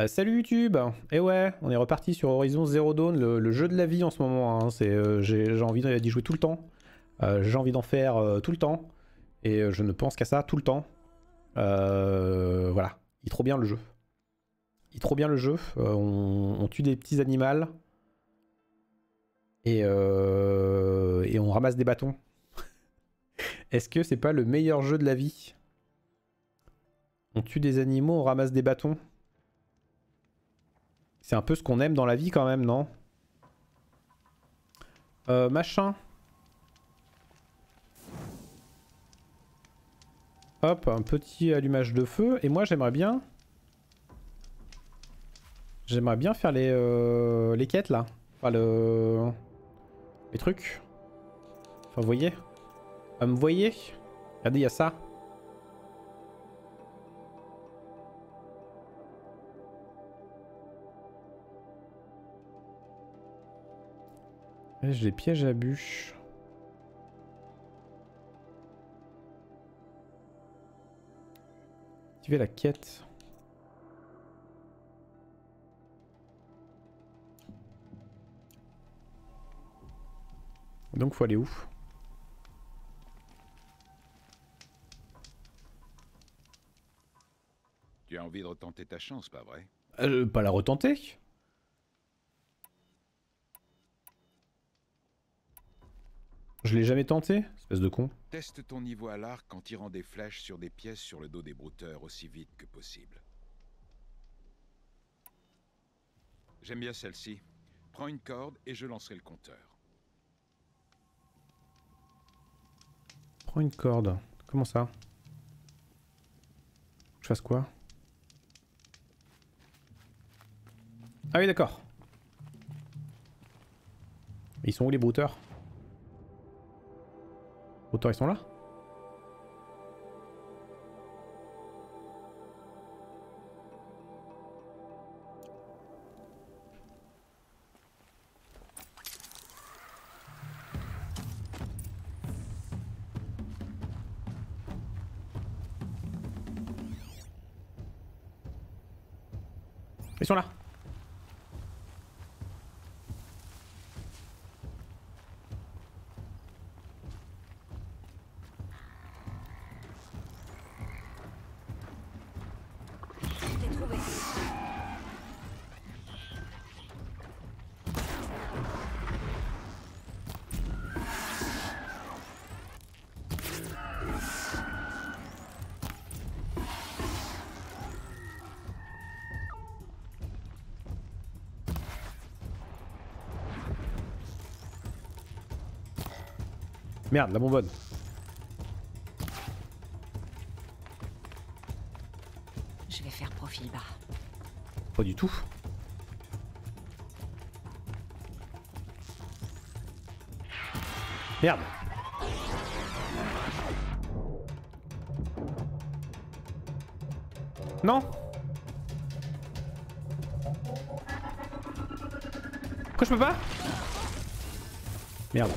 Euh, salut YouTube Et ouais, on est reparti sur Horizon Zero Dawn, le, jeu de la vie en ce moment. Hein. Euh, j'ai envie d'y jouer tout le temps. Euh, j'ai envie d'en faire tout le temps. Et je ne pense qu'à ça tout le temps. voilà, il est trop bien le jeu. Il est trop bien le jeu. On, tue des petits animaux. Et, et on ramasse des bâtons. Est-ce que c'est pas le meilleur jeu de la vie? On tue des animaux, on ramasse des bâtons c'est un peu ce qu'on aime dans la vie quand même, non? Euh, Machin. Hop, un petit allumage de feu. Et moi j'aimerais bien... J'aimerais bien faire les, euh, les quêtes là. Enfin le... Les trucs. Enfin vous voyez? Vous me voyez? Regardez, il y a ça. J'ai les pièges à bûches. Activer la quête. Donc faut aller où? Tu as envie de retenter ta chance, pas vrai? Euh, Pas la retenter Je l'ai jamais tenté, espèce de con. Teste ton niveau à l'arc en tirant des flèches sur des pièces sur le dos des brouteurs aussi vite que possible. J'aime bien celle-ci. Prends une corde et je lancerai le compteur. Prends une corde. Comment ça? Je fasse quoi? Ah oui d'accord. Ils sont où les brouteurs? Autant ils sont là. Ils sont là Merde, la bonbonne. Je vais faire profil bas. Pas du tout. Merde. Non Pourquoi je peux pas? Merde.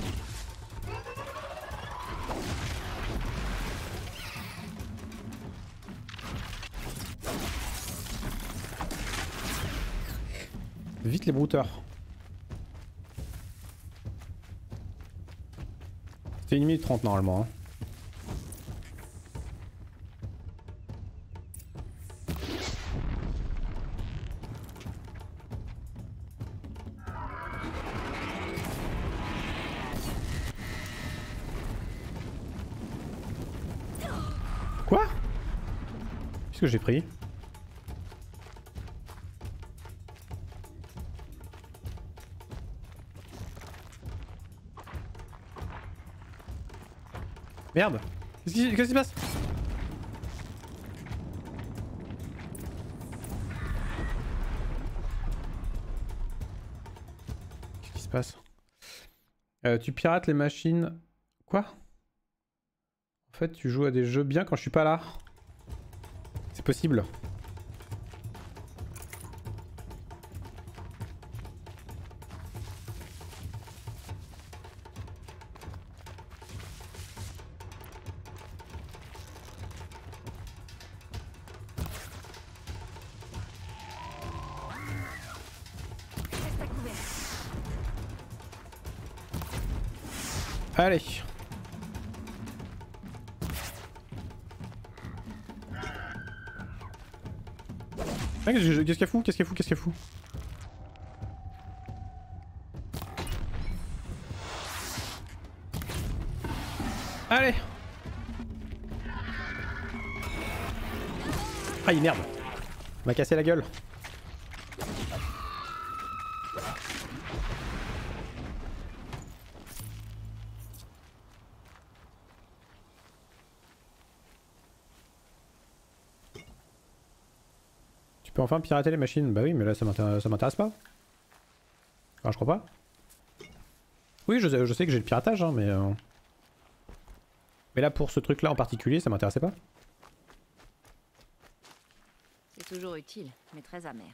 Vite les brouteurs. C'était 1 minute 30 normalement. Hein. Quoi? Qu'est-ce que j'ai pris? Merde Qu'est-ce qui, se passe Qu'est-ce qui se passe euh, Tu pirates les machines... Quoi En fait, tu joues à des jeux bien quand je suis pas là. C'est possible. Qu'est-ce qu'est-ce qu'elle fout Qu'est-ce qu'elle fout Qu'est-ce qu'elle fout Allez Aïe merde. On m'a cassé la gueule peux enfin pirater les machines Bah oui mais là ça m'intéresse pas. Enfin je crois pas. Oui je, sais- je sais que j'ai le piratage hein, mais... euh, Mais là pour ce truc là en particulier ça m'intéressait pas. C'est toujours utile, mais très amer.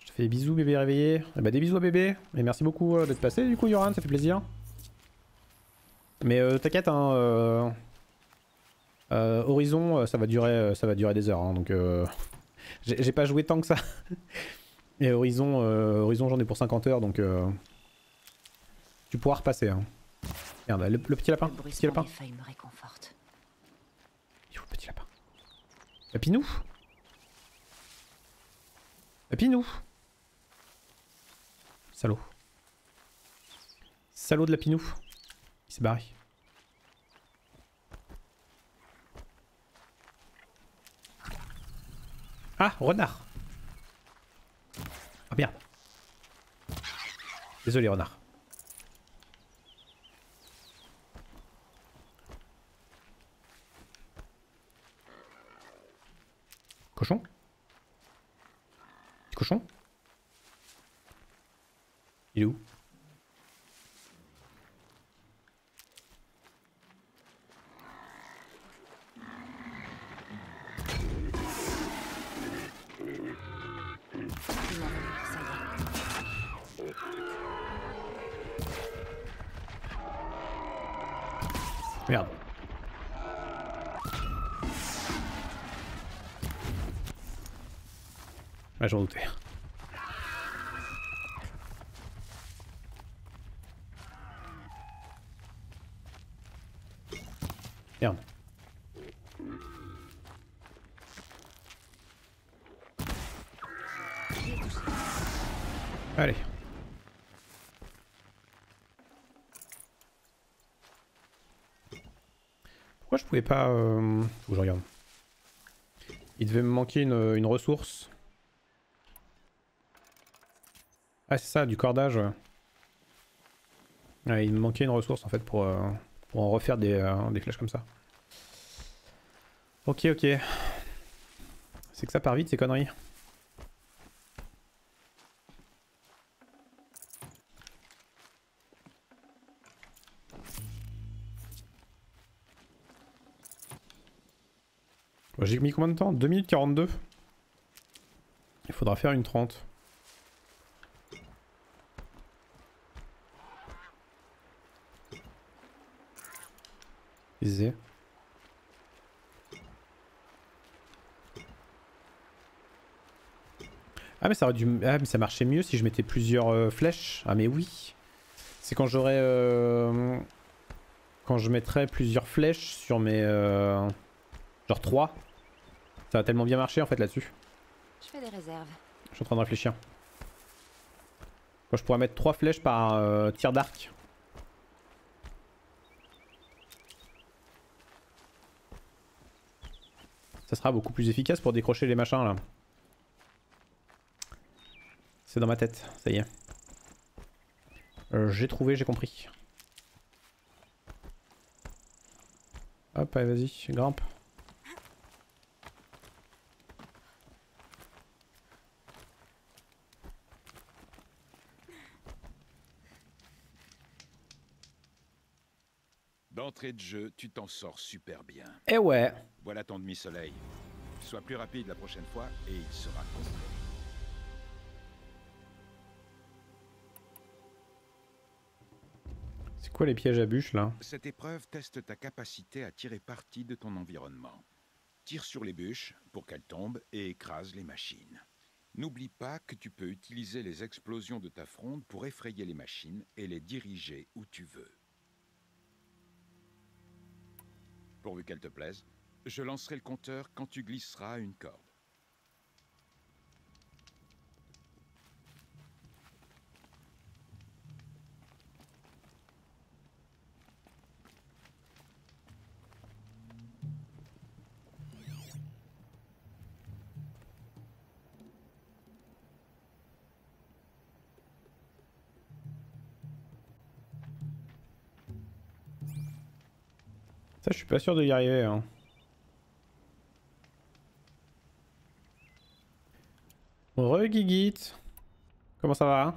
Je te fais des bisous bébé réveillé. Eh bah des bisous à bébé. Et merci beaucoup euh, d'être passé du coup Yoran, ça fait plaisir. Mais euh, t'inquiète hein, euh, Horizon euh, ça va durer euh, ça va durer des heures hein, donc euh, j'ai pas joué tant que ça. Et Horizon euh, Horizon j'en ai pour 50 heures donc euh, tu pourras repasser hein. Merde, le, le petit lapin, Le petit lapin. des feuilles me réconforte. Il est où le petit lapin? Lapinou Lapinou Salaud. Salaud de Lapinou. Il s'est barré. Ah, renard Ah merde. Désolé renard. Cochon? Cochon? Il est où? Merde. Ouais, j'en doutais. Merde. Pouvais pas... Euh... Faut que je regarde. Il devait me manquer une, une ressource. Ah c'est ça, du cordage. ouais. Il me manquait une ressource en fait pour, euh, pour en refaire des, euh, des flèches comme ça. Ok ok. C'est que ça part vite ces conneries. J'ai mis combien de temps? 2 minutes 42 Il faudra faire une 30. Visez. Ah mais ça aurait dû... Ah mais ça marchait mieux si je mettais plusieurs euh, flèches. Ah mais oui. C'est quand j'aurais... euh, Quand je mettrais plusieurs flèches sur mes... euh, Genre 3. Ça va tellement bien marcher en fait là-dessus. Je fais des réserves. Je suis en train de réfléchir. Moi, je pourrais mettre 3 flèches par euh, tir d'arc. Ça sera beaucoup plus efficace pour décrocher les machins là. C'est dans ma tête, ça y est. Euh, j'ai trouvé, j'ai compris. Hop, allez vas-y, grimpe. D'entrée de jeu, tu t'en sors super bien. Eh ouais Voilà ton demi-soleil. Sois plus rapide la prochaine fois et il sera complet. C'est quoi les pièges à bûches là? Cette épreuve teste ta capacité à tirer parti de ton environnement. Tire sur les bûches pour qu'elles tombent et écrase les machines. N'oublie pas que tu peux utiliser les explosions de ta fronde pour effrayer les machines et les diriger où tu veux. Pourvu qu'elle te plaise, je lancerai le compteur quand tu glisseras une corde. Suis pas sûr de y arriver. Hein. Comment ça va hein?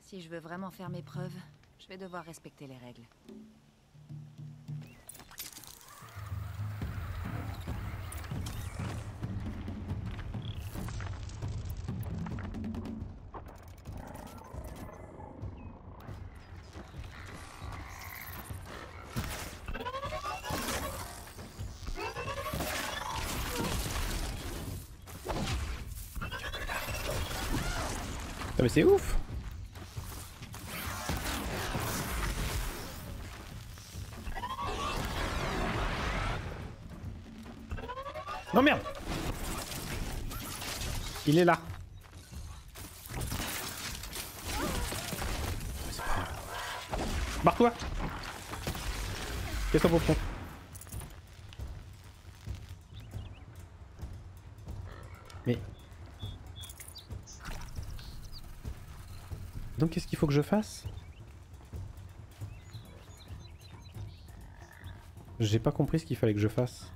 Si je veux vraiment faire mes preuves, je vais devoir respecter les règles. Mais c'est ouf. Non merde. Il est là. Barre-toi. Qu'est-ce qu'on Donc qu'est-ce qu'il faut que je fasse? J'ai pas compris ce qu'il fallait que je fasse.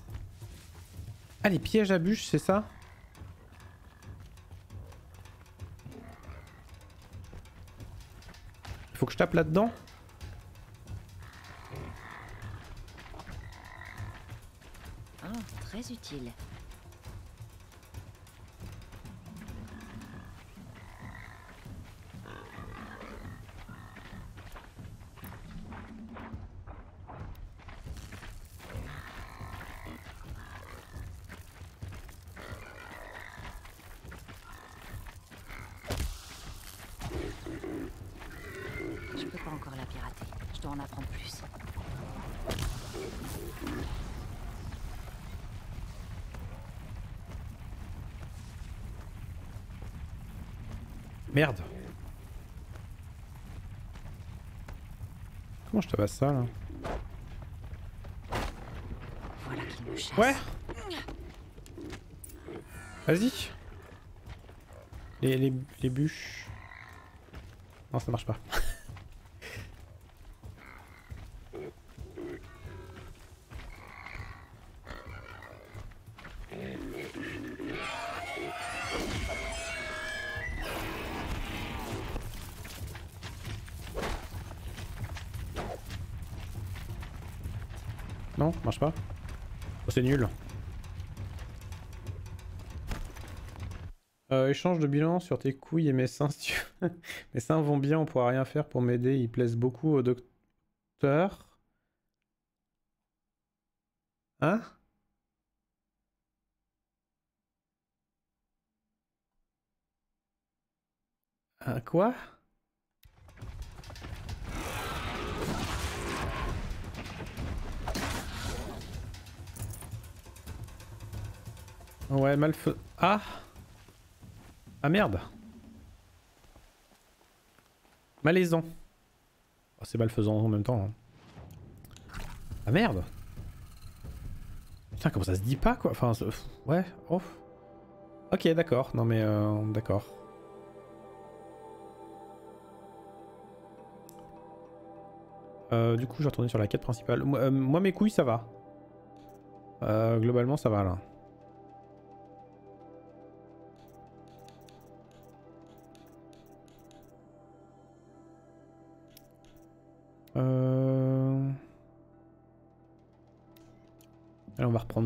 Ah, les pièges à bûches, c'est ça? Il faut que je tape là-dedans? Oh, très utile. Dois en apprendre plus. Merde Comment je tabasse ça là Voilà qu'il me chasse. Ouais Vas-y les, les, les bûches. Non, ça marche pas. C'est nul. Euh, échange de bilan sur tes couilles et mes seins. si tu mes seins vont bien, on pourra rien faire pour m'aider. Ils plaisent beaucoup au docteur. Hein? Un quoi? Ouais, mal fait. Ah Ah merde Malaisant. Oh, c'est malfaisant en même temps. hein. Ah merde Putain, comment ça se dit pas quoi? Enfin, ouais, oh. Ok, d'accord. Non mais, euh, d'accord. Euh, du coup, je vais retourner sur la quête principale. Moi, euh, moi, mes couilles, ça va. Euh, globalement, ça va là.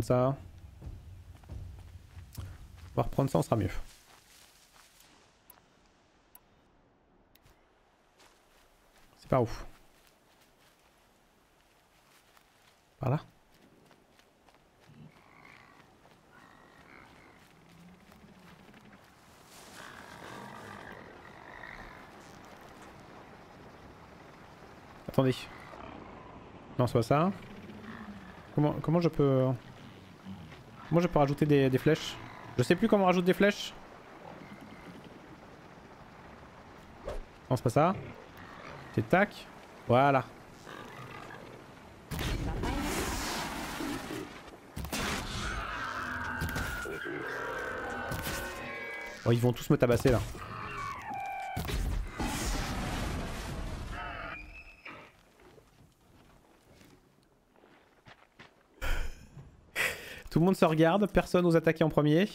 Ça. On va reprendre ça, on sera mieux. C'est par où? Par là? Attendez. Non, pas ça. Comment, comment je peux... Comment je peux rajouter des, flèches Je sais plus comment rajouter des flèches. Non, c'est pas ça. C'est tac. Voilà. Oh, ils vont tous me tabasser là. Tout le monde se regarde, personne n'ose attaquer en premier.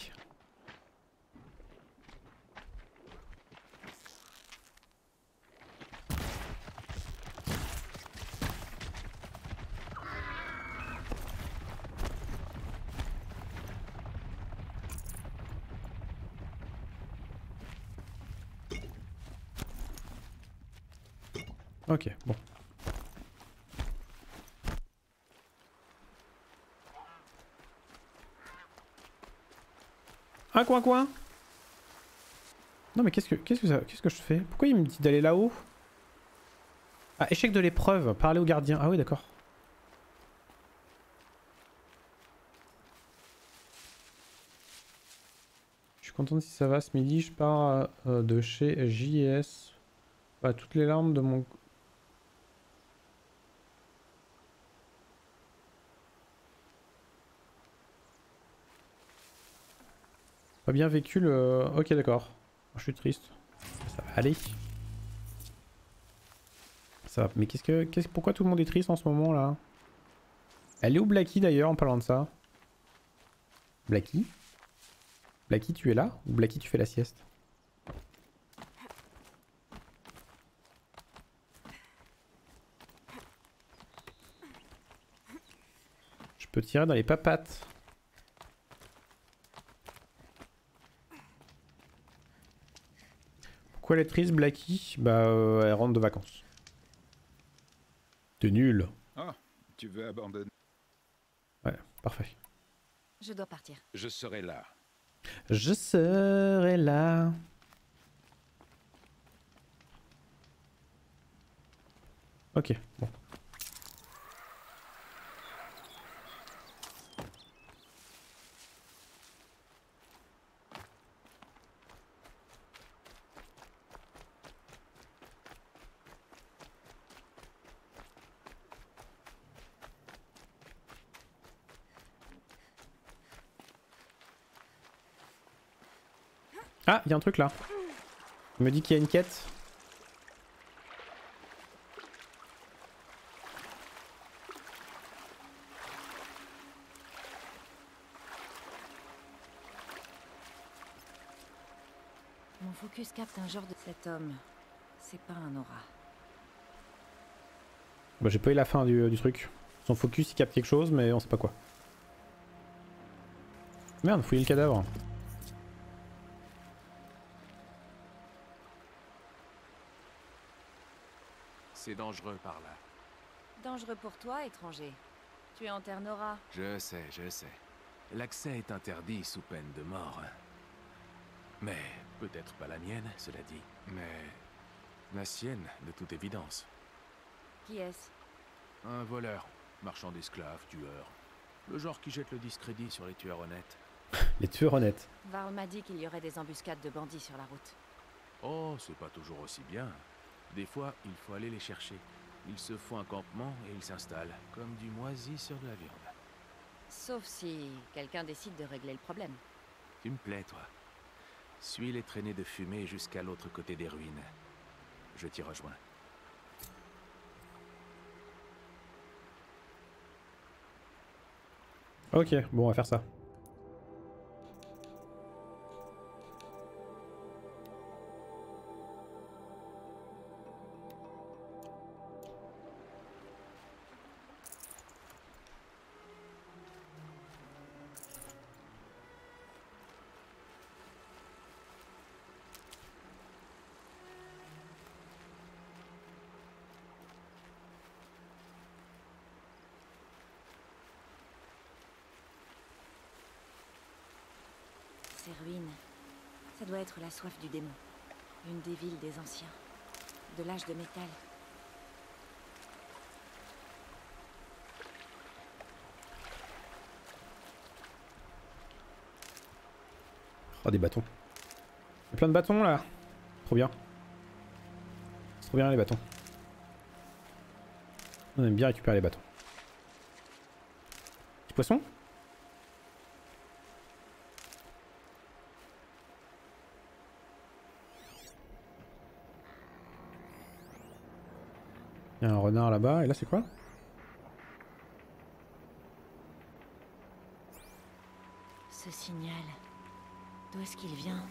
Ok, bon. Un coin coin Non mais qu'est-ce que qu'est-ce que ça qu'est-ce que je fais? Pourquoi il me dit d'aller là-haut? Ah échec de l'épreuve, parler au gardien. Ah oui d'accord. Je suis content si ça va ce midi, je pars euh, de chez JS. Bah, toutes les larmes de mon Pas bien vécu le... Ok d'accord. Je suis triste. Ça va. Ça va. Mais qu'est-ce que... Qu'est-ce... Pourquoi tout le monde est triste en ce moment là? Elle est où Blacky d'ailleurs en parlant de ça? Blacky? Blacky tu es là? Ou Blacky tu fais la sieste? Je peux tirer dans les papates. Pourquoi elle est triste, Blacky Bah, euh, elle rentre de vacances. T'es nul. Ah, tu veux abandonner Ouais, parfait. Je dois partir. Je serai là. Je serai là. Ok, bon. Ah, il y a un truc là. Il me dit qu'il y a une quête. Mon focus capte un genre de cet homme. C'est pas un aura. Bah, j'ai pas eu la fin du, du truc. Son focus il capte quelque chose, mais on sait pas quoi. Merde, fouiller le cadavre. C'est dangereux par là. Dangereux pour toi, étranger. Tu es en Terre Nora. Je sais, je sais. L'accès est interdit sous peine de mort. Mais peut-être pas la mienne, cela dit. Mais la sienne, de toute évidence. Qui est-ce? Un voleur, marchand d'esclaves, tueur. Le genre qui jette le discrédit sur les tueurs honnêtes. Les tueurs honnêtes. Varl m'a dit qu'il y aurait des embuscades de bandits sur la route. Oh, c'est pas toujours aussi bien. Des fois, il faut aller les chercher. Ils se font un campement et ils s'installent, comme du moisi sur de la viande. Sauf si quelqu'un décide de régler le problème. Tu me plais, toi. Suis les traînées de fumée jusqu'à l'autre côté des ruines. Je t'y rejoins. Ok, bon, on va faire ça. La soif du démon. Une des villes des anciens. De l'âge de métal. Oh, des bâtons. Plein de bâtons là. Trop bien. C'est trop bien les bâtons. On aime bien récupérer les bâtons. Petit poisson? Il y a un renard là-bas, et là c'est quoi Ce signal. D'où est-ce qu'il vient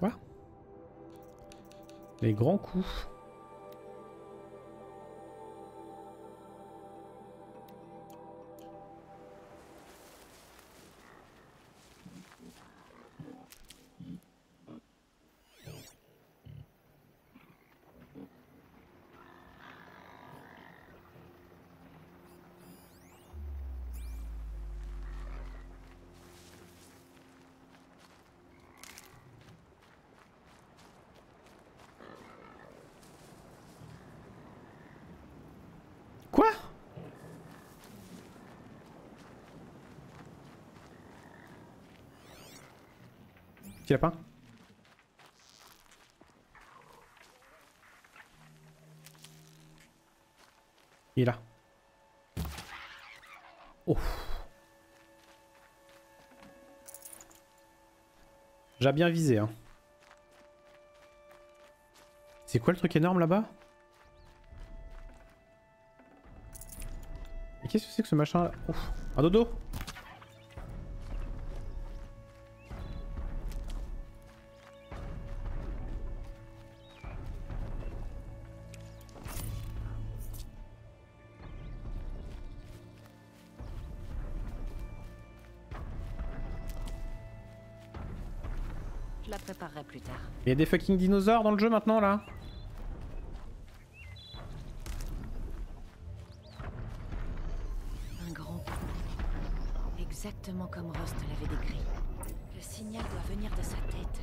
Quoi Les grands coups. Petit lapin Il est là. J'ai bien visé, hein. C'est quoi le truc énorme là-bas? Mais qu'est-ce que c'est que ce machin là Ouf. Un dodo? La préparerai plus tard. Il y a des fucking dinosaures dans le jeu maintenant là Un grand coup. Exactement comme Rost l'avait décrit. Le signal doit venir de sa tête.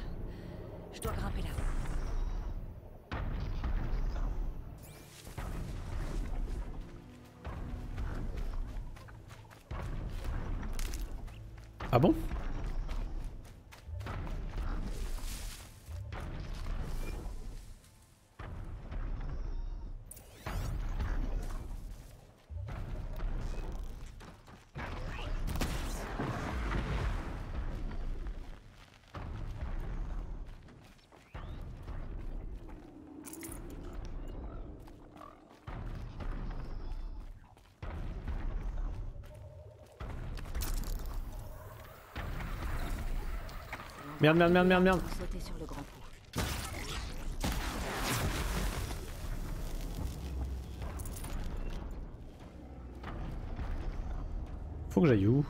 Je dois grimper là. Ah bon? Merde, merde, merde, merde, merde. Faut que j'aille où?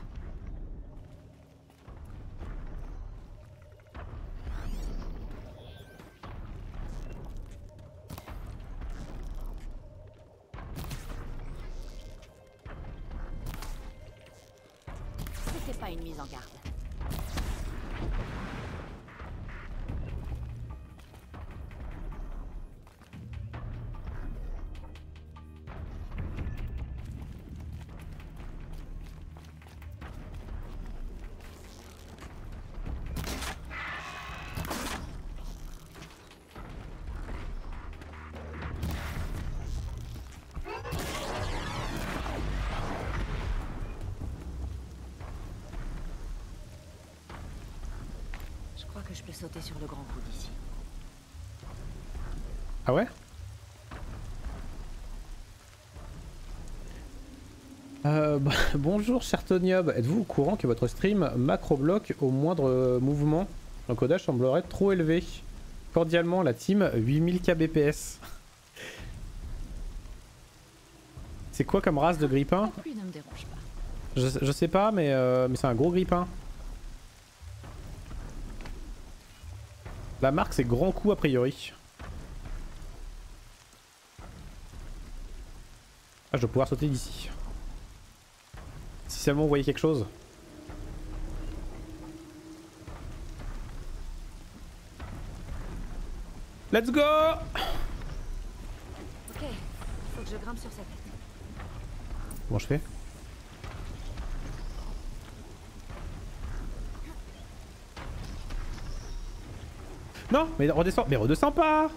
Sauter sur le grand coup d'ici. Ah ouais? Euh, bah, bonjour cher Toniob, êtes-vous au courant que votre stream macro-bloque au moindre euh, mouvement? L'encodage semblerait trop élevé. Cordialement la team 8000 kbps. C'est quoi comme race de grippin? Je, je sais pas mais, euh, mais c'est un gros grippin. La marque c'est grand coup a priori. Ah, je dois pouvoir sauter d'ici. Si seulement vous voyez quelque chose. Let's go Ok, faut que je grimpe sur sa tête. Comment je fais? Non, mais redescends, mais redescends pas.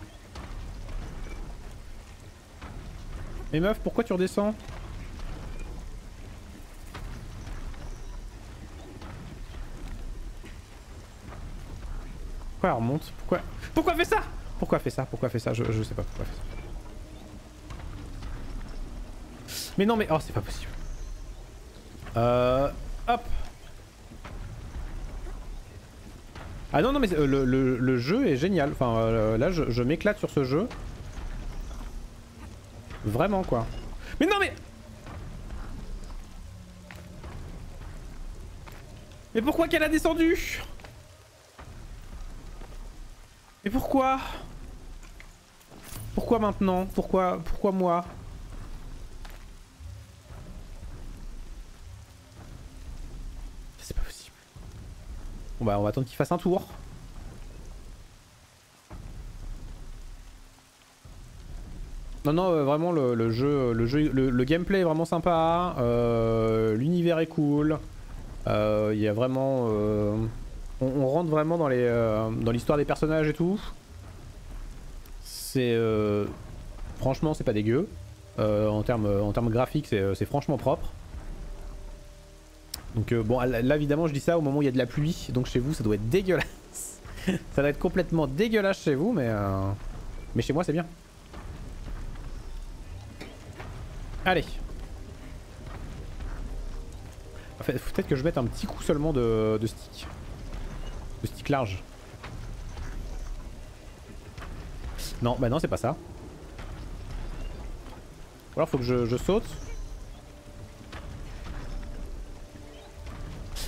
Mais meuf, pourquoi tu redescends? Pourquoi elle remonte? Pourquoi Pourquoi fait ça? Pourquoi fait ça? Pourquoi fait ça? Je, je sais pas pourquoi fait ça. Mais non mais... Oh c'est pas possible. Euh... Hop Ah non non mais euh, le, jeu est génial. Enfin euh, là je, je m'éclate sur ce jeu. Vraiment quoi. Mais non mais... Mais pourquoi qu'elle a descendu? Mais pourquoi? Pourquoi maintenant? Pourquoi Pourquoi moi? Bah on va attendre qu'il fasse un tour. Non non euh, vraiment le, le jeu le jeu le, gameplay est vraiment sympa. euh, L'univers est cool. Euh, Il y a vraiment euh, on, rentre vraiment dans les euh, dans l'histoire des personnages et tout. C'est euh, franchement c'est pas dégueu. Euh, en termes en termes graphiques c'est franchement propre. Donc euh, bon là, évidemment je dis ça au moment où il y a de la pluie donc chez vous ça doit être dégueulasse. ça doit être complètement dégueulasse chez vous mais euh, mais chez moi c'est bien. Allez. En fait, peut-être que je mette un petit coup seulement de, stick. De stick large. Non, bah non, c'est pas ça. Ou alors faut que je saute.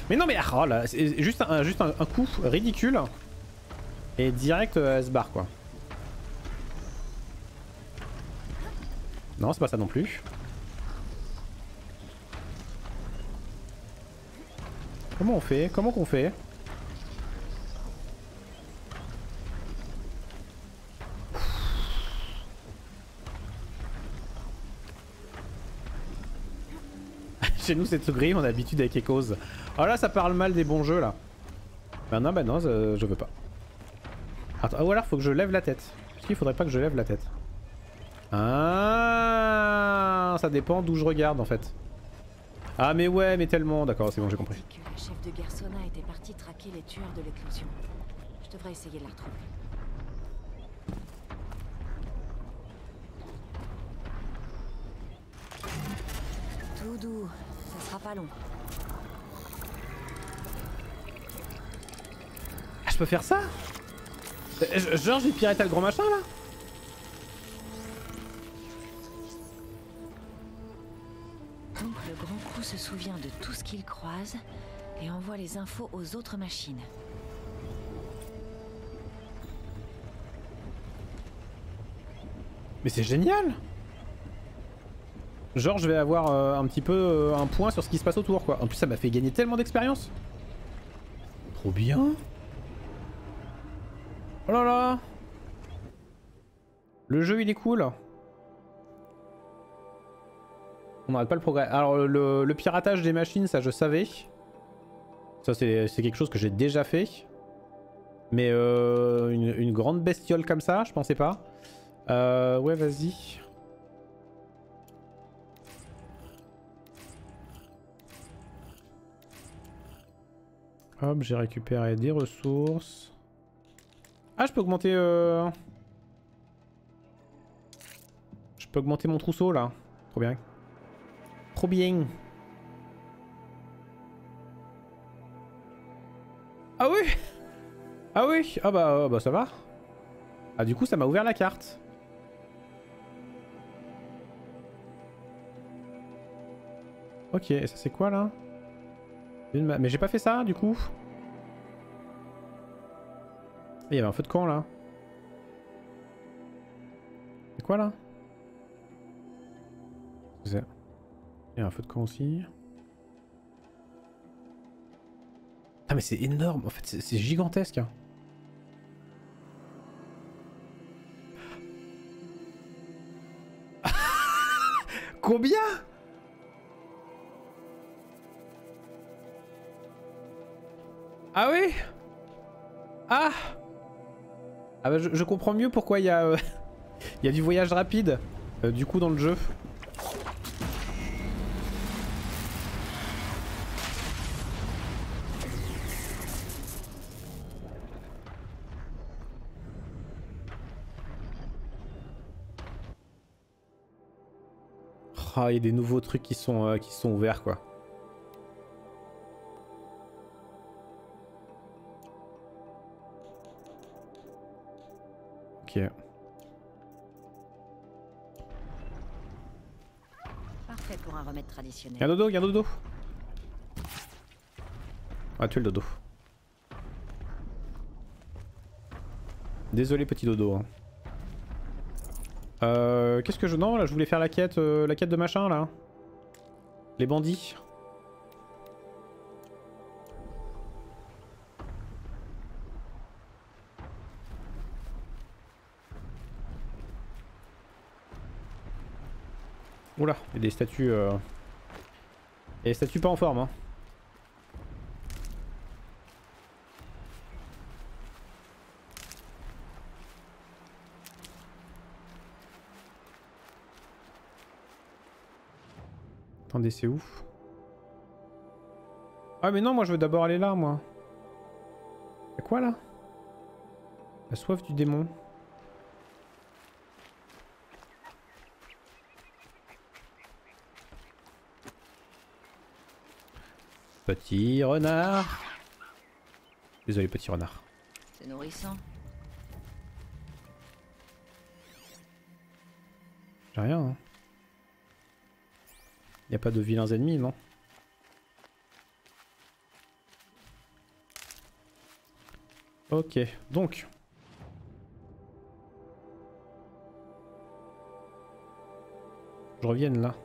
Mais non, mais ah, oh là, juste, un, juste un coup ridicule. Et direct, euh, elle se barre quoi. Non, c'est pas ça non plus. Comment on fait? Comment qu'on fait? Chez nous c'est tout gris, on a l'habitude avec Echoes. Oh là ça parle mal des bons jeux là. Bah non bah non je veux pas. Attends, ou alors faut que je lève la tête. Parce qu'il faudrait pas que je lève la tête. Ah ça dépend d'où je regarde en fait. Ah mais ouais mais tellement d'accord c'est bon j'ai compris. Que la chef de Gersona était partie traquer les tueurs de l'éclosion. Je devrais essayer de la retrouver. Tout doux, ça sera pas long. Ah, je peux faire ça? Euh, Genre j'ai piraté le grand machin là? Donc le grand coup se souvient de tout ce qu'il croise et envoie les infos aux autres machines. Mais c'est génial Genre je vais avoir euh, un petit peu euh, un point sur ce qui se passe autour quoi. En plus ça m'a fait gagner tellement d'expérience. Trop bien. Oh là là Le jeu il est cool. On n'arrête pas le progrès. Alors le, le piratage des machines ça je savais. Ça c'est c'est quelque chose que j'ai déjà fait. Mais euh, une, une grande bestiole comme ça je pensais pas. Euh, ouais, vas-y. Hop, j'ai récupéré des ressources. Ah, je peux augmenter... Euh... Je peux augmenter mon trousseau, là. Trop bien. Trop bien. Ah oui Ah oui Ah bah, euh, bah ça va. Ah du coup, ça m'a ouvert la carte. Ok, et ça c'est quoi là? Mais j'ai pas fait ça du coup Ah, Il y avait un feu de camp là. C'est quoi là? Il y a un feu de camp aussi. Ah mais c'est énorme, en fait c'est gigantesque. Hein. Combien? Ah oui Ah Ah bah je, comprends mieux pourquoi il y, a, euh, y a du voyage rapide euh, du coup dans le jeu. Ah, il y a des nouveaux trucs qui sont, euh, qui sont ouverts quoi. Ok. Parfait pour un remède traditionnel. Y'a un dodo, y'a un dodo. Ah, tu es le dodo. Désolé petit dodo. Hein. Euh, Qu'est-ce que je... Non, là, je voulais faire la quête, euh, la quête de machin, là. Les bandits. Oula, il y a des statues... Il y a des statues pas en forme, hein. Attendez, c'est ouf. Ah mais non, moi je veux d'abord aller là, moi. Y'a quoi là? La soif du démon. Petit renard. Désolé, petit renard. C'est nourrissant. J'ai rien, hein. Y a pas de vilains ennemis, non? Ok, donc. Je revienne là.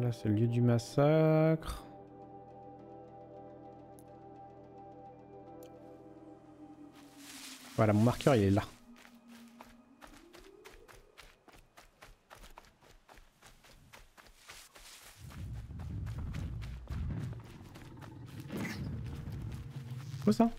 Là, c'est le lieu du massacre. Voilà, mon marqueur, il est là. Quoi ça?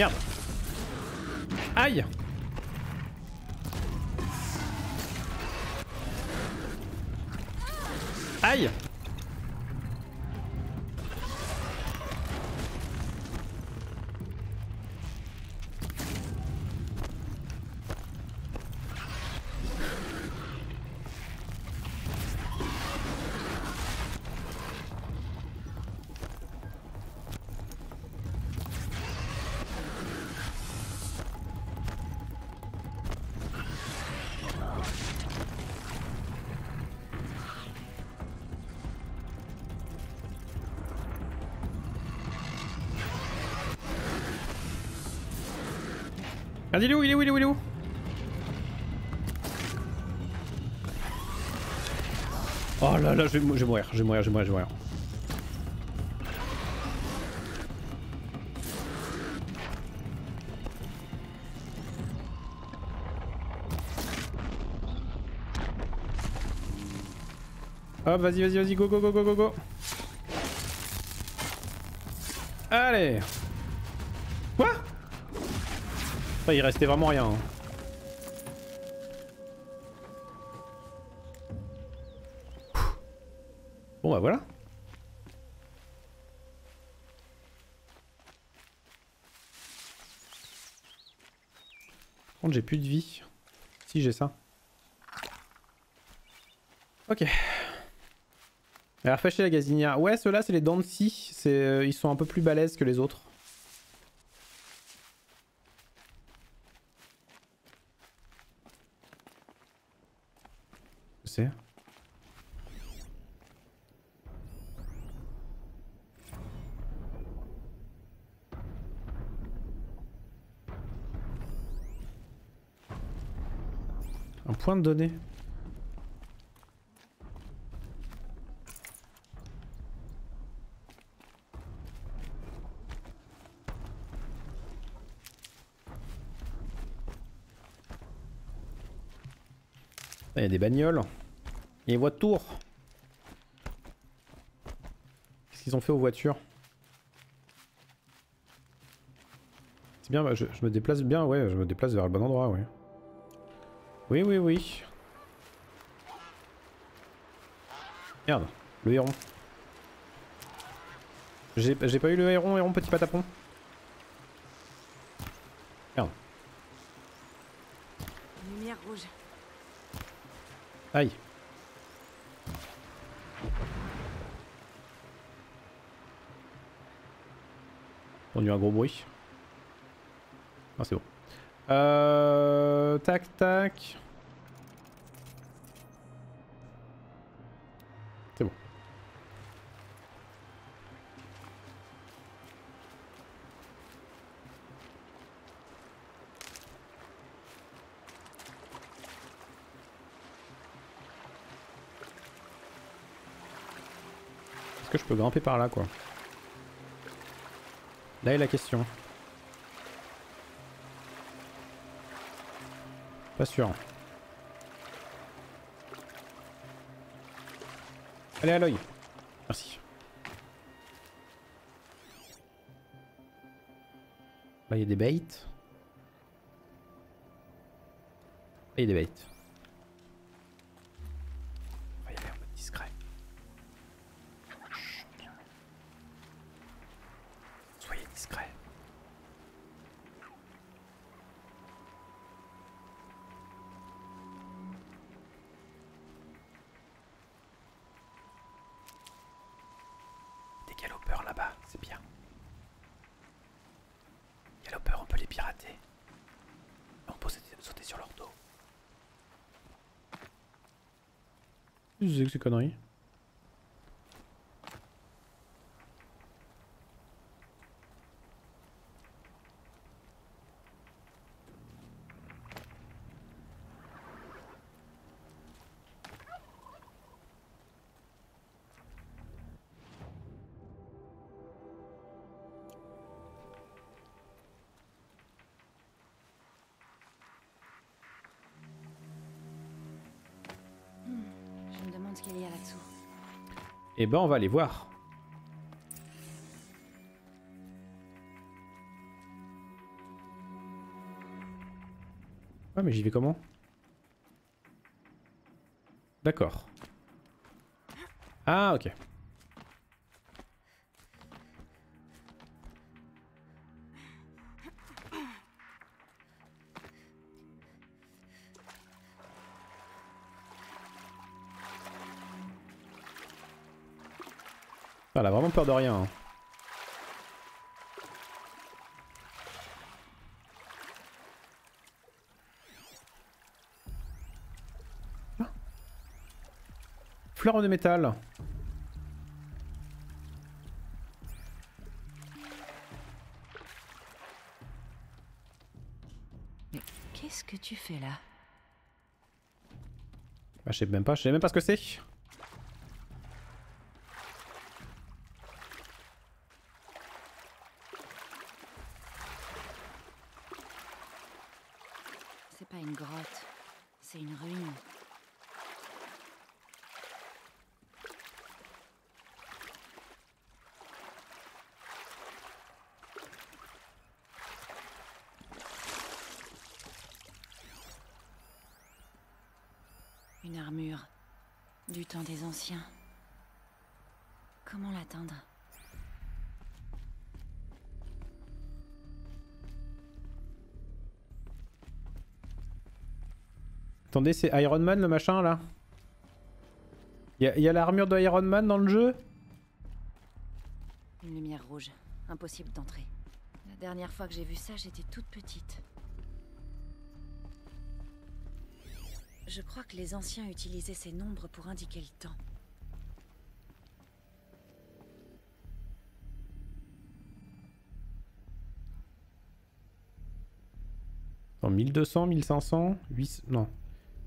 Merde. Aïe. Aïe il est où Il est où Il est où Il est où Oh là là, je vais, je vais mourir, je vais mourir, je vais mourir, je vais mourir. Hop, vas-y, vas-y, vas-y, go, go, go, go, go, go. Allez il restait vraiment rien. Hein. Bon bah voilà. Par j'ai plus de vie. Si j'ai ça. Ok. Alors fâcher la gazinière. Ouais, ceux-là c'est les dents de scie. Euh, ils sont un peu plus balèzes que les autres. Un point de données Il y a des bagnoles. Il y a des voitures. Qu'est-ce qu'ils ont fait aux voitures? C'est bien, bah, je, je me déplace bien, ouais, je me déplace vers le bon endroit, oui. Oui, oui, oui. Merde, le héron. J'ai j'ai pas eu le héron, héron petit patapon. Merde. Lumière rouge. Aïe. Eu un gros bruit. Ah c'est bon. Euh... Tac tac. C'est bon. Est-ce que je peux grimper par là quoi? Là est la question. Pas sûr. Allez à l'œil. Merci. Là il y a des baits. Là il y a des baits. On va y aller en mode discret. Chut. Soyez discret. Des galopeurs là-bas, c'est bien. Galopeurs, on peut les pirater. On peut sauter- sauter sur leur dos. Qu'est-ce que c'est que ces conneries Eh ben on va aller voir. Mais j'y vais comment? D'accord. Ah ok. Elle a vraiment peur de rien. hein. Ah. Fleur de métal. Qu'est-ce que tu fais là? Bah, je sais même pas, je sais même pas ce que c'est. C'est Attendez, c'est Iron Man le machin là Y'a y a l'armure de Iron Man dans le jeu? Une lumière rouge. Impossible d'entrer. La dernière fois que j'ai vu ça, j'étais toute petite. Je crois que les anciens utilisaient ces nombres pour indiquer le temps. En 1200, 1500, 800... Non.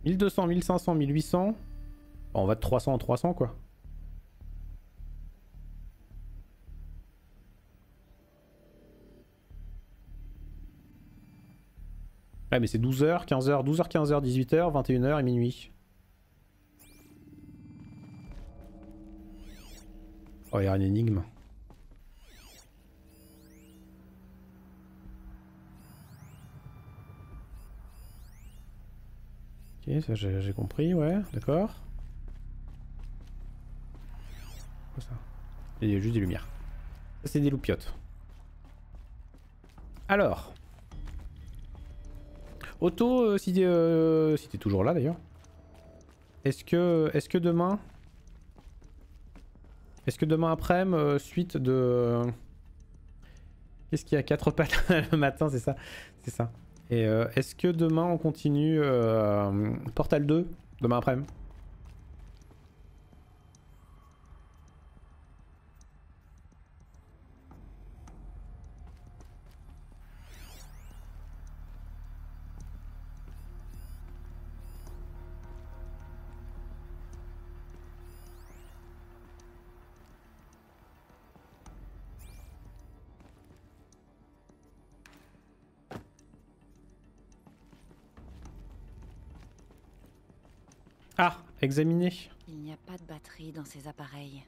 1200, 1500, 1800. Bon, on va de 300 en 300 quoi. Ouais mais c'est 12h, 15h, 12h, 15h, 18h, 21h et minuit. Oh y'a une énigme. Ok, ça j'ai compris, ouais, d'accord. Quoi ça? Il y a juste des lumières. Ça c'est des loupiottes. Alors. Auto, euh, si t'es euh, si toujours là d'ailleurs. Est-ce que, est que demain... Est-ce que demain après-midi, euh, suite de... Qu'est-ce qu'il y a 4 pattes le matin, c'est ça? C'est ça. Et euh, est-ce que demain on continue euh, Portal 2 Demain après-midi? Examiner. Il n'y a pas de batterie dans ces appareils.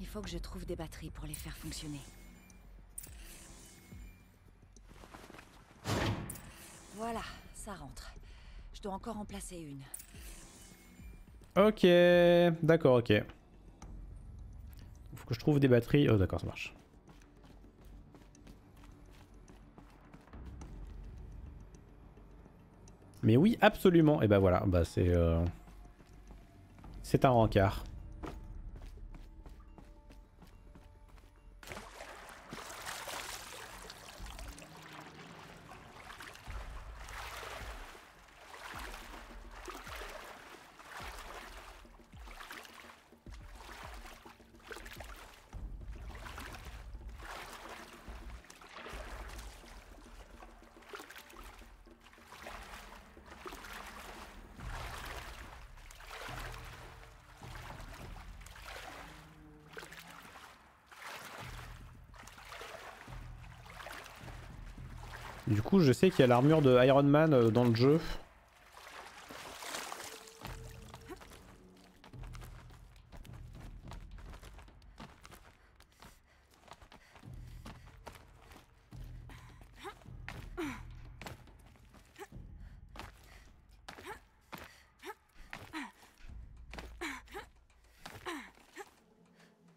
Il faut que je trouve des batteries pour les faire fonctionner. Voilà, ça rentre. Je dois encore en placer une. Ok, d'accord, ok. Faut que je trouve des batteries. Oh d'accord, ça marche. Mais oui, absolument. Et bah voilà, bah c'est... Euh... C'est un rencard. Je sais qu'il y a l'armure de Iron Man euh, dans le jeu.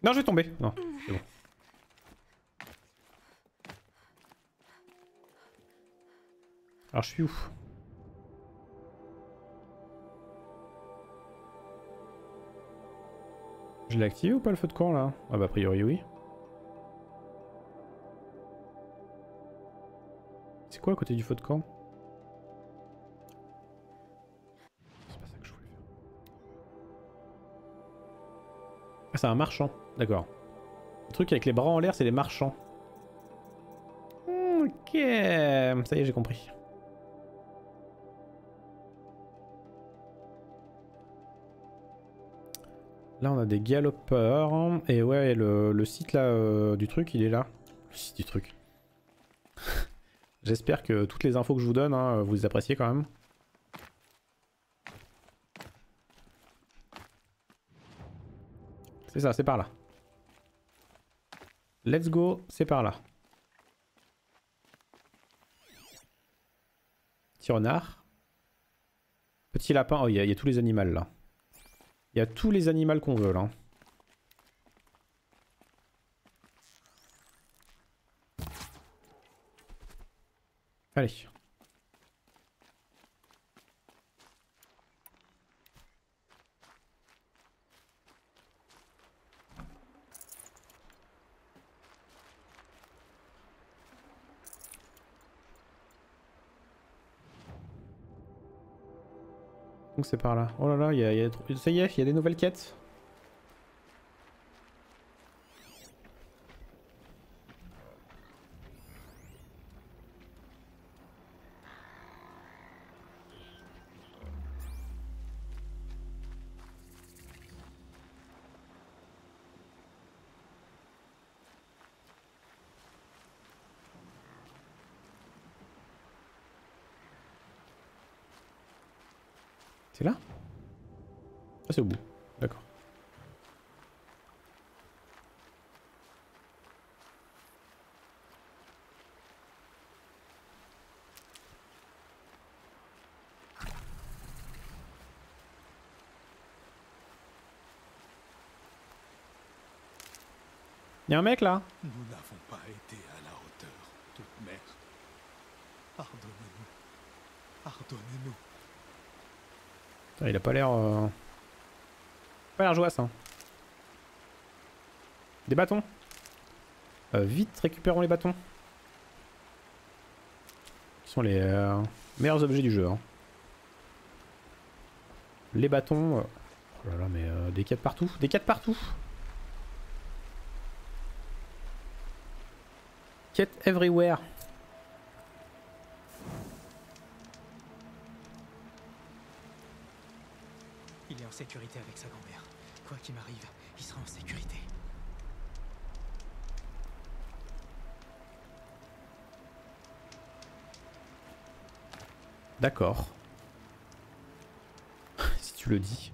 Non, je vais tomber. Non, c'est bon. Je l'ai activé ou pas le feu de camp là? Ah bah a priori oui. C'est quoi à côté du feu de camp? C'est pas ça que je voulais faire. Ah c'est un marchand, d'accord. Le truc avec les bras en l'air c'est les marchands. Ok, ça y est j'ai compris. Là, on a des galopeurs. Et ouais, le, site là euh, du truc, il est là. Le site du truc. J'espère que toutes les infos que je vous donne, hein, vous les appréciez quand même. C'est ça, c'est par là. Let's go, c'est par là. Petit renard. Petit lapin. Oh, il y, a tous les animaux là. Il y a tous les animaux qu'on veut là. Allez. Donc c'est par là. Oh là là, y y a- ça y est, il y a des nouvelles quêtes. C'est là Ah c'est au bout, d'accord. Y'a un mec là Nous n'avons pas été à la hauteur, toute mère. Pardonnez-nous. Pardonnez-nous. Il a pas l'air... Euh... Pas l'air joyeux hein. Des bâtons Euh, Vite, récupérons les bâtons. Qui sont les euh, meilleurs objets du jeu. hein. Les bâtons... euh, Oh là là, mais des quêtes partout Des quêtes partout Quêtes everywhere Il est en sécurité avec sa grand-mère. Quoi qu'il m'arrive, il sera en sécurité. D'accord. si tu le dis.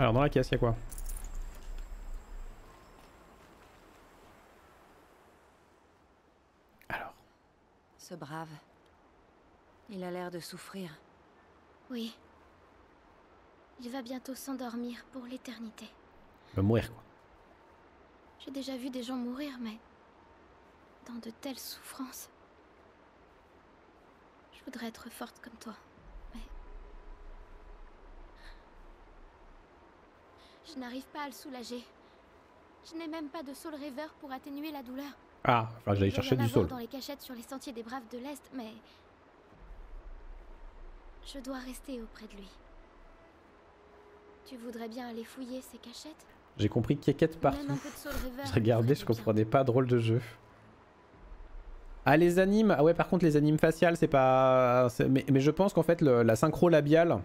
Alors dans la caisse, il y a quoi? Alors, Ce brave. Il a l'air de souffrir. Oui. Il va bientôt s'endormir pour l'éternité. il va mourir quoi. J'ai déjà vu des gens mourir, mais dans de telles souffrances. Je voudrais être forte comme toi, je n'arrive pas à le soulager. Je n'ai même pas de Soul River pour atténuer la douleur. Ah, enfin j'allais chercher du sol. dans les cachettes sur les sentiers des Braves de l'Est, mais je dois rester auprès de lui. Tu voudrais bien aller fouiller ces cachettes? J'ai compris Même partout. Soul Je regardais, je comprenais pas drôle de jeu. Ah les animes, ah ouais par contre les animes faciales c'est pas... Mais, mais je pense qu'en fait le- la synchro labiale...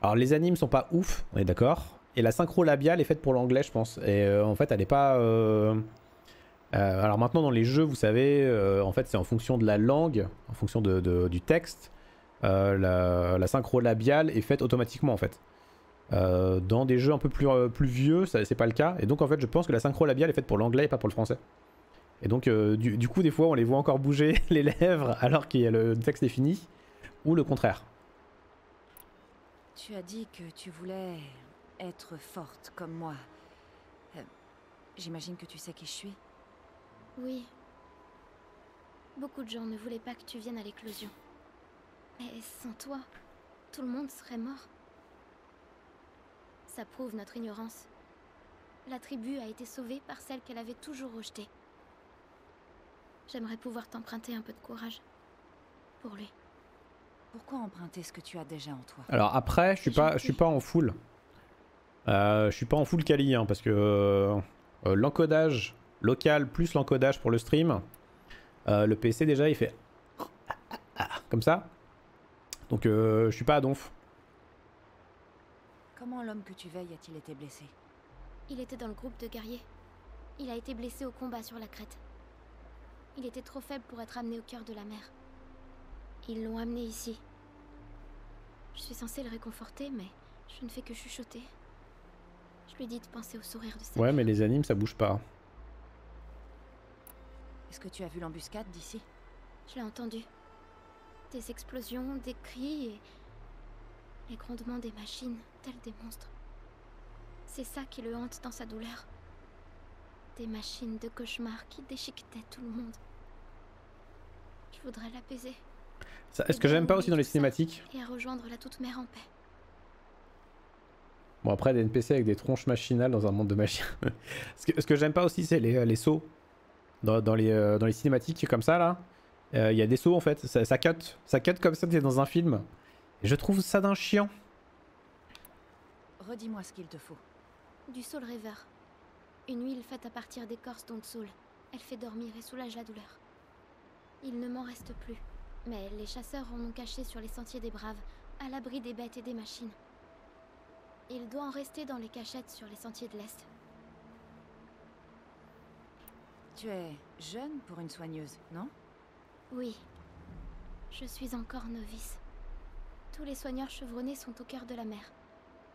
Alors les animes sont pas ouf, on est d'accord. Et la synchro labiale est faite pour l'anglais je pense. Et euh, en fait elle est pas... euh, euh, alors maintenant dans les jeux vous savez, en fait c'est en fonction de la langue, en fonction du texte. la, synchro labiale est faite automatiquement en fait. Dans des jeux un peu plus, plus vieux, c'est pas le cas. Et donc en fait, je pense que la synchro labiale est faite pour l'anglais et pas pour le français. Et donc du, du coup, des fois, on les voit encore bouger les lèvres alors que le texte est fini, ou le contraire. Tu as dit que tu voulais être forte comme moi. Euh, J'imagine que tu sais qui je suis. Oui. Beaucoup de gens ne voulaient pas que tu viennes à l'éclosion. Mais sans toi, tout le monde serait mort. Ça prouve notre ignorance. La tribu a été sauvée par celle qu'elle avait toujours rejetée. J'aimerais pouvoir t'emprunter un peu de courage. Pour lui. Pourquoi emprunter ce que tu as déjà en toi? Alors après, je suis pas, je suis pas en full. Euh, je suis pas en full quali, hein, parce que euh, euh, l'encodage local plus l'encodage pour le stream, euh, le PC déjà il fait comme ça. Donc euh, je suis pas à donf. Comment l'homme que tu veilles a-t-il été blessé? Il était dans le groupe de guerriers. Il a été blessé au combat sur la crête. Il était trop faible pour être amené au cœur de la mer. Ils l'ont amené ici. Je suis censée le réconforter, mais je ne fais que chuchoter. Je lui dis de penser au sourire de sa Ouais, mère. mais les animes ça bouge pas. Est-ce que tu as vu l'embuscade d'ici? Je l'ai entendu. Des explosions, des cris et les grondements des machines, tels des monstres. C'est ça qui le hante dans sa douleur. Des machines de cauchemar qui déchiquetaient tout le monde. Je voudrais l'apaiser Ça- Ce que j'aime pas aussi dans les cinématiques, et à rejoindre la toute mère en paix. Bon, après, des NPC avec des tronches machinales dans un monde de machines. ce que, ce que j'aime pas aussi, c'est les, les sauts. Dans, dans les, euh, dans les cinématiques comme ça, là. Euh, Il y a des sauts en fait. Ça, ça cut. Ça cut comme ça, t'es dans un film. Et je trouve ça d'un chiant. Redis-moi ce qu'il te faut. Du Soul River. Une huile faite à partir d'écorce d'onde soul. Elle fait dormir et soulage la douleur. Il ne m'en reste plus. Mais les chasseurs en ont caché sur les sentiers des braves, à l'abri des bêtes et des machines. Il doit en rester dans les cachettes sur les sentiers de l'Est. Tu es jeune pour une soigneuse, non? Oui. Je suis encore novice. Tous les soigneurs chevronnés sont au cœur de la mer.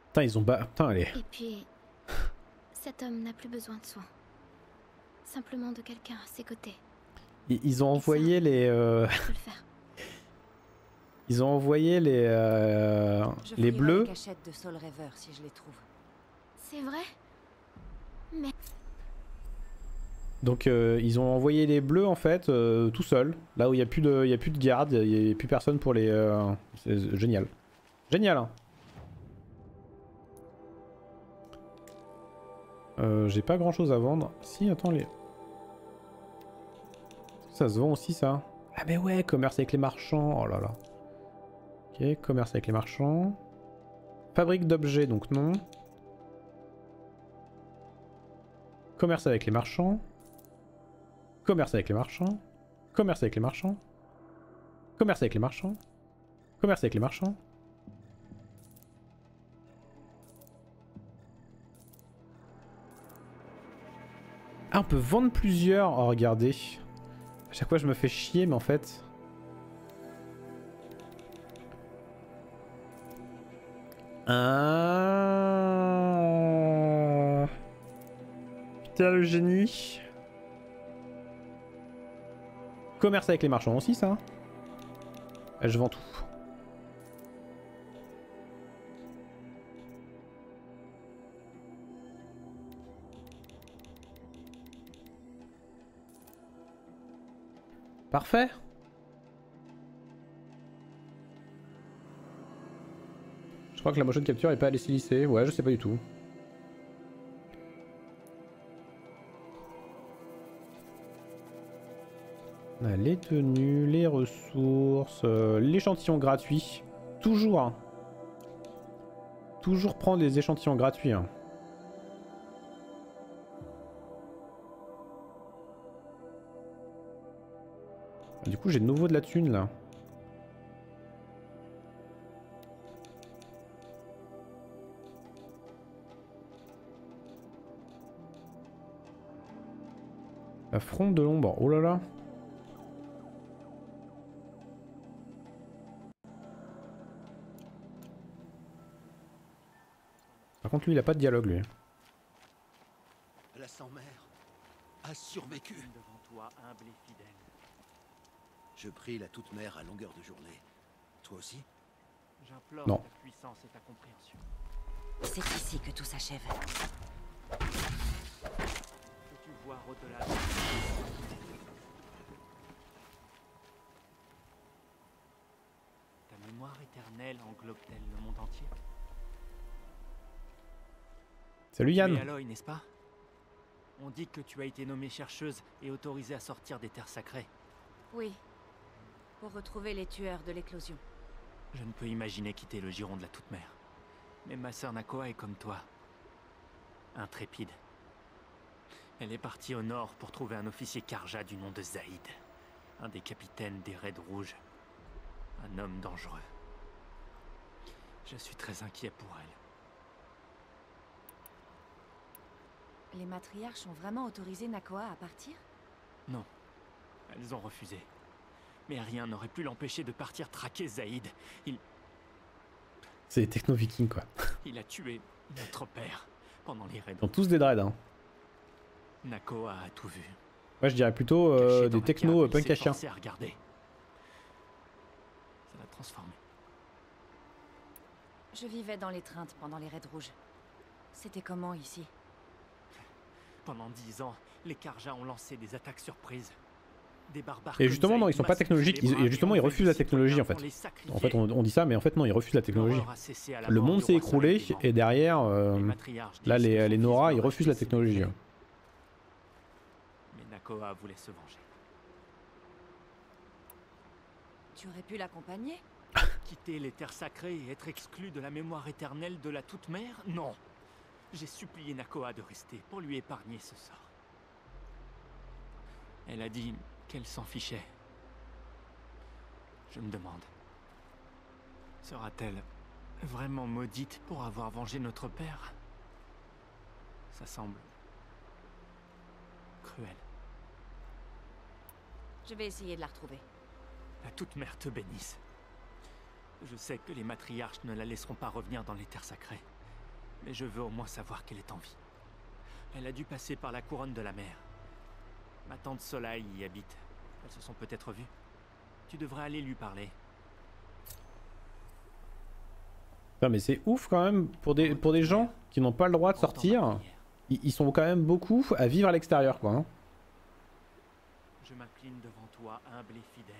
Putain, ils ont bas. Putain, allez. Et puis, cet homme n'a plus besoin de soins. Simplement de quelqu'un à ses côtés. Ils, ils ont envoyé les. euh, Je peux le faire. Ils ont envoyé les. euh, les bleus. Les cachettes de Soul River si je les trouve. C'est vrai? Mais Donc euh, ils ont envoyé les bleus en fait euh, tout seuls, là où il n'y a, plus de- il y a plus de garde, il n'y a plus personne pour les... euh, C'est génial. Génial hein. Euh, J'ai pas grand chose à vendre. Si, attends les... Ça se vend aussi ça Ah mais ouais, commerce avec les marchands, oh là là. Commerce avec les marchands. Fabrique d'objets, donc non. Commerce avec les marchands. Commerce avec les marchands. Commerce avec les marchands. Commerce avec les marchands. Commerce avec les marchands. Ah, on peut vendre plusieurs. Oh, regardez. À chaque fois, je me fais chier, mais en fait... Ah... Putain, le génie. Commerce avec les marchands aussi, ça. Je vends tout. Parfait. Je crois que la motion capture est pas laissée lisser. Ouais, je sais pas du tout. On a les tenues, les ressources, euh, l'échantillon gratuit. Toujours. hein. Toujours prendre les échantillons gratuits. hein. Ah, Du coup, j'ai de nouveau de la thune là. La fronde de l'ombre. Oh là là. Par contre, lui, il a pas de dialogue, lui. La sans-mère a survécu. Devant toi, humble et fidèle. Je prie la toute-mère à longueur de journée. Toi aussi? J'implore Non. ta puissance et ta compréhension. C'est ici que tout s'achève. Voir au-delà. Ta mémoire éternelle englobe-t-elle le monde entier? Salut Yann. Aloy, n'est-ce pas? On dit que tu as été nommée chercheuse et autorisée à sortir des terres sacrées. Oui. Pour retrouver les tueurs de l'éclosion. Je ne peux imaginer quitter le giron de la toute-mère. Mais ma sœur Nakoa est comme toi. Intrépide. Elle est partie au nord pour trouver un officier Karja du nom de Zaïd. Un des capitaines des Raids Rouges. Un homme dangereux. Je suis très inquiet pour elle. Les matriarches ont vraiment autorisé Nakoa à partir? Non. Elles ont refusé. Mais rien n'aurait pu l'empêcher de partir traquer Zaïd. Il, C'est les techno-vikings, quoi. il a tué notre père pendant les raids. Ils ont tous des dreads, hein. Nakoa a tout vu. Moi, je dirais plutôt euh, des techno euh, punk à chien. Ça l'a transformé. Je vivais dans l'étreinte pendant les raids rouges. C'était comment ici? Pendant dix ans, les Karja ont lancé des attaques surprises. Des barbares Et justement, non, ils sont pas technologiques. Ils- et justement, ils refusent la technologie, en fait. En fait, on, on dit ça, mais en fait, non, ils refusent la technologie. Le monde s'est écroulé et derrière, euh, là, les, les Nora, ils refusent la technologie. Nakoa voulait se venger. Tu aurais pu l'accompagner? Quitter les terres sacrées et être exclu de la mémoire éternelle de la Toute-Mère Non. J'ai supplié Nakoa de rester pour lui épargner ce sort. Elle a dit qu'elle s'en fichait. Je me demande. Sera-t-elle vraiment maudite pour avoir vengé notre père? Ça semble cruel. Je vais essayer de la retrouver. La Toute-Mère te bénisse. Je sais que les matriarches ne la laisseront pas revenir dans les terres sacrées. Mais je veux au moins savoir qu'elle est en vie. Elle a dû passer par la couronne de la mer. Ma tante Soleil y habite. Elles se sont peut-être vues. Tu devrais aller lui parler. Putain, mais c'est ouf quand même pour des, pour des gens qui n'ont pas le droit de sortir. ils sont quand même beaucoup à vivre à l'extérieur, quoi. hein. Je m'incline devant toi, humble et fidèle.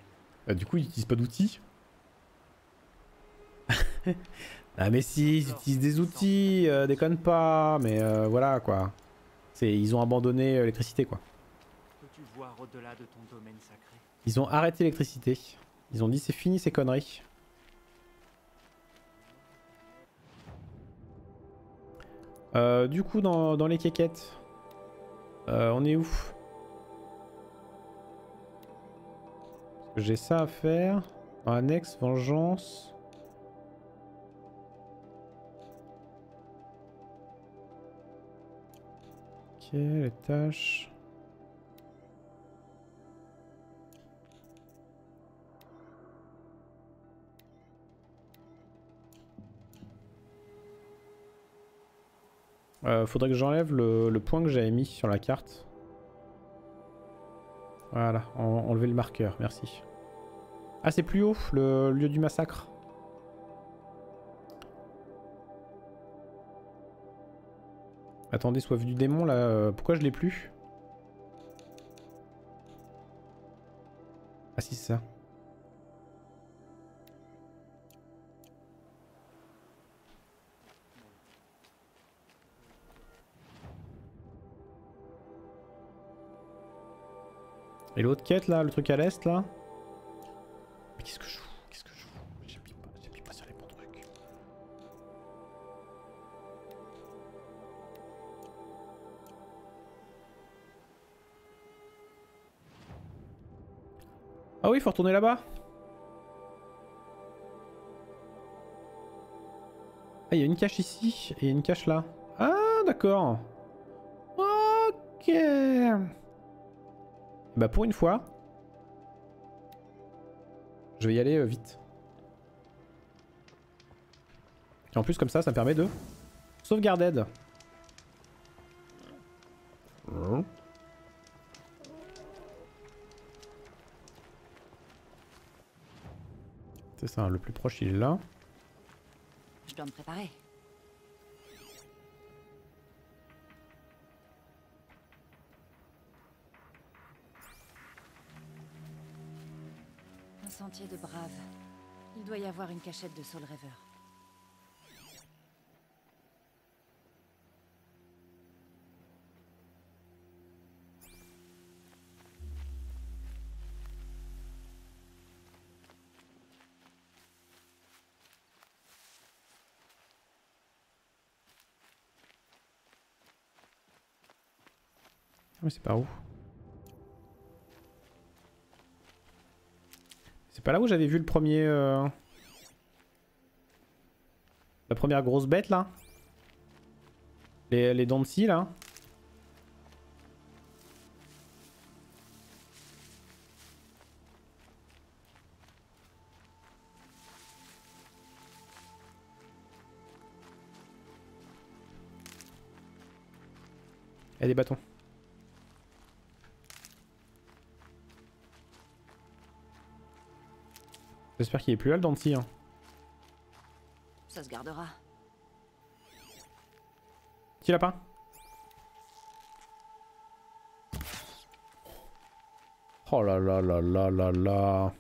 Bah, du coup, ils utilisent pas d'outils. ah, mais si, ils utilisent des outils, euh, déconne pas. Mais euh, voilà, quoi. C'est, ils ont abandonné euh, l'électricité, quoi. Ils ont arrêté l'électricité. Ils ont dit c'est fini ces conneries. Euh, du coup, dans, dans les quéquettes, euh, on est où? J'ai ça à faire. Annexe, vengeance. Ok, les tâches. Euh, faudrait que j'enlève le, le point que j'avais mis sur la carte. Voilà, en- enlever le marqueur, merci. Ah, c'est plus haut, le lieu du massacre. Attendez, soif du démon là, euh, pourquoi je l'ai plus? Ah si, c'est ça. Et l'autre quête là, le truc à l'est là Mais qu'est-ce que je fous Qu'est-ce que je fous J'appuie pas, pas sur les bons trucs. Ah oui, faut retourner là-bas Ah, il y a une cache ici et une cache là. Ah, d'accord. Ok. Bah pour une fois, je vais y aller euh, vite. Et en plus comme ça, ça me permet de sauvegarder. C'est ça, le plus proche il est là. Je dois me préparer. De brave. Il doit y avoir une cachette de Soul Reaver. Ah, Mais c'est pas où pas là où j'avais vu le premier... euh, La première grosse bête là Les, les dents de scie là Il y a des bâtons. J'espère qu'il est plus là le dent de scie. hein. Ça se gardera. Petit lapin. Oh là là là là là là.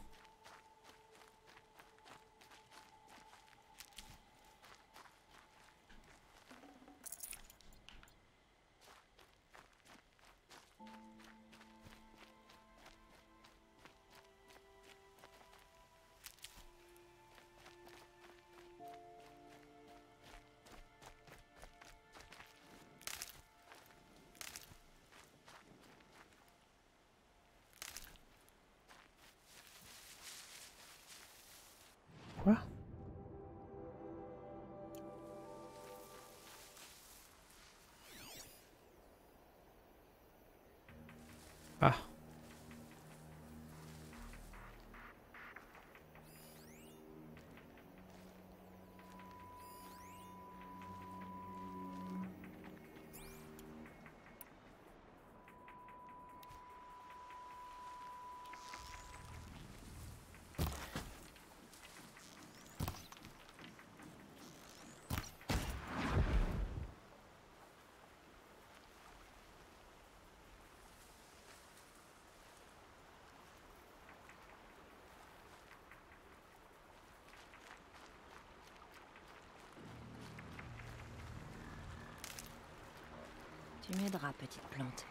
Ah. Tu m'aideras, petite plante.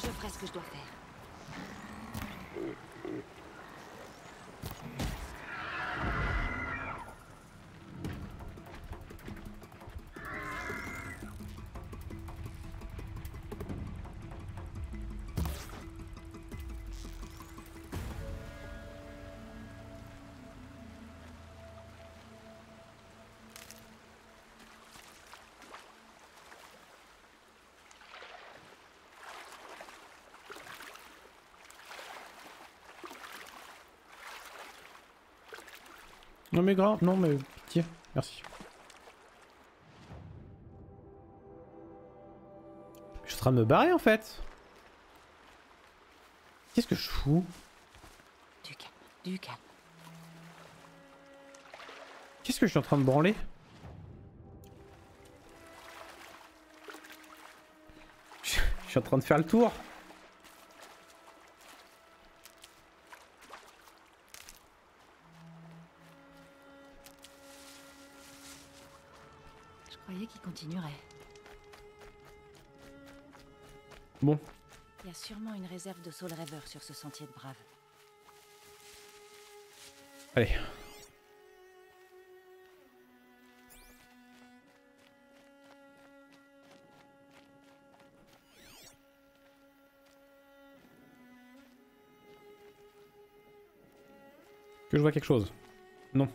Je ferai ce que je dois faire. Non mais grave, non mais tiens, merci. Je suis en train de me barrer en fait. Qu'est-ce que je fous? Du calme, du calme. Qu'est-ce que je suis en train de branler? Je je suis en train de faire le tour. Réserve de Soul Reaver sur ce sentier de Brave. allez. Que je vois quelque chose Non.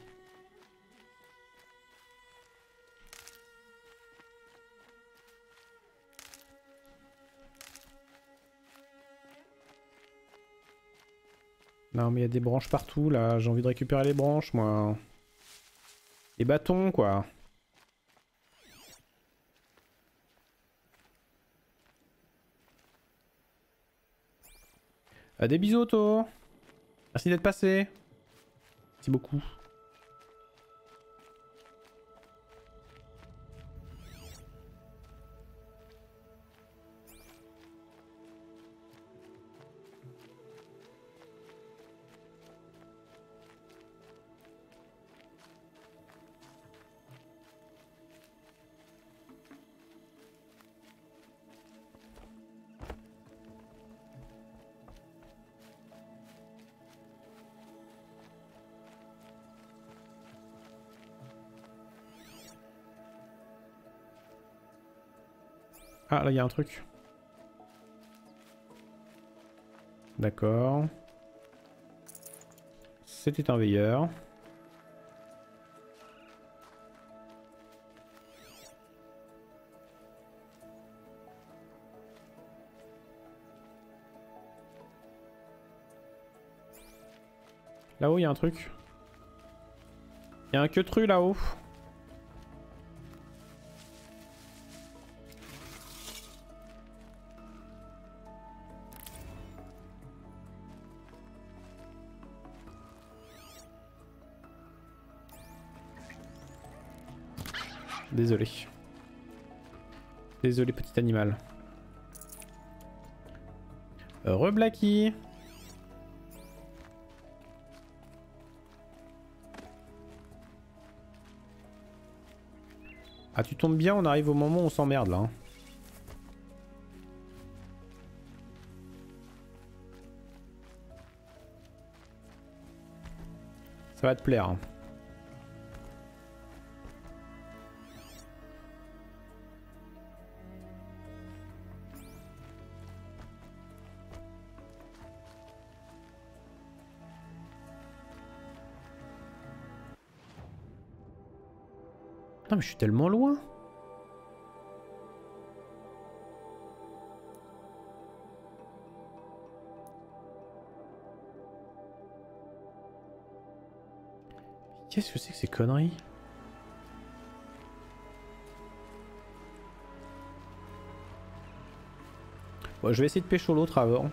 Non mais il y a des branches partout là, j'ai envie de récupérer les branches moi. Les bâtons quoi. Ah, des bisous Otto Merci d'être passé Merci beaucoup. Ah, là, il y a un truc. D'accord. C'était un veilleur. Là-haut, il y a un truc. Il y a un queutru là-haut. Désolé. Désolé petit animal. Reblacky. Ah tu tombes bien, on arrive au moment où on s'emmerde là. hein. Ça va te plaire. hein. Non mais je suis tellement loin. Qu'est-ce que c'est que ces conneries? Bon, je vais essayer de pécho l'autre avant.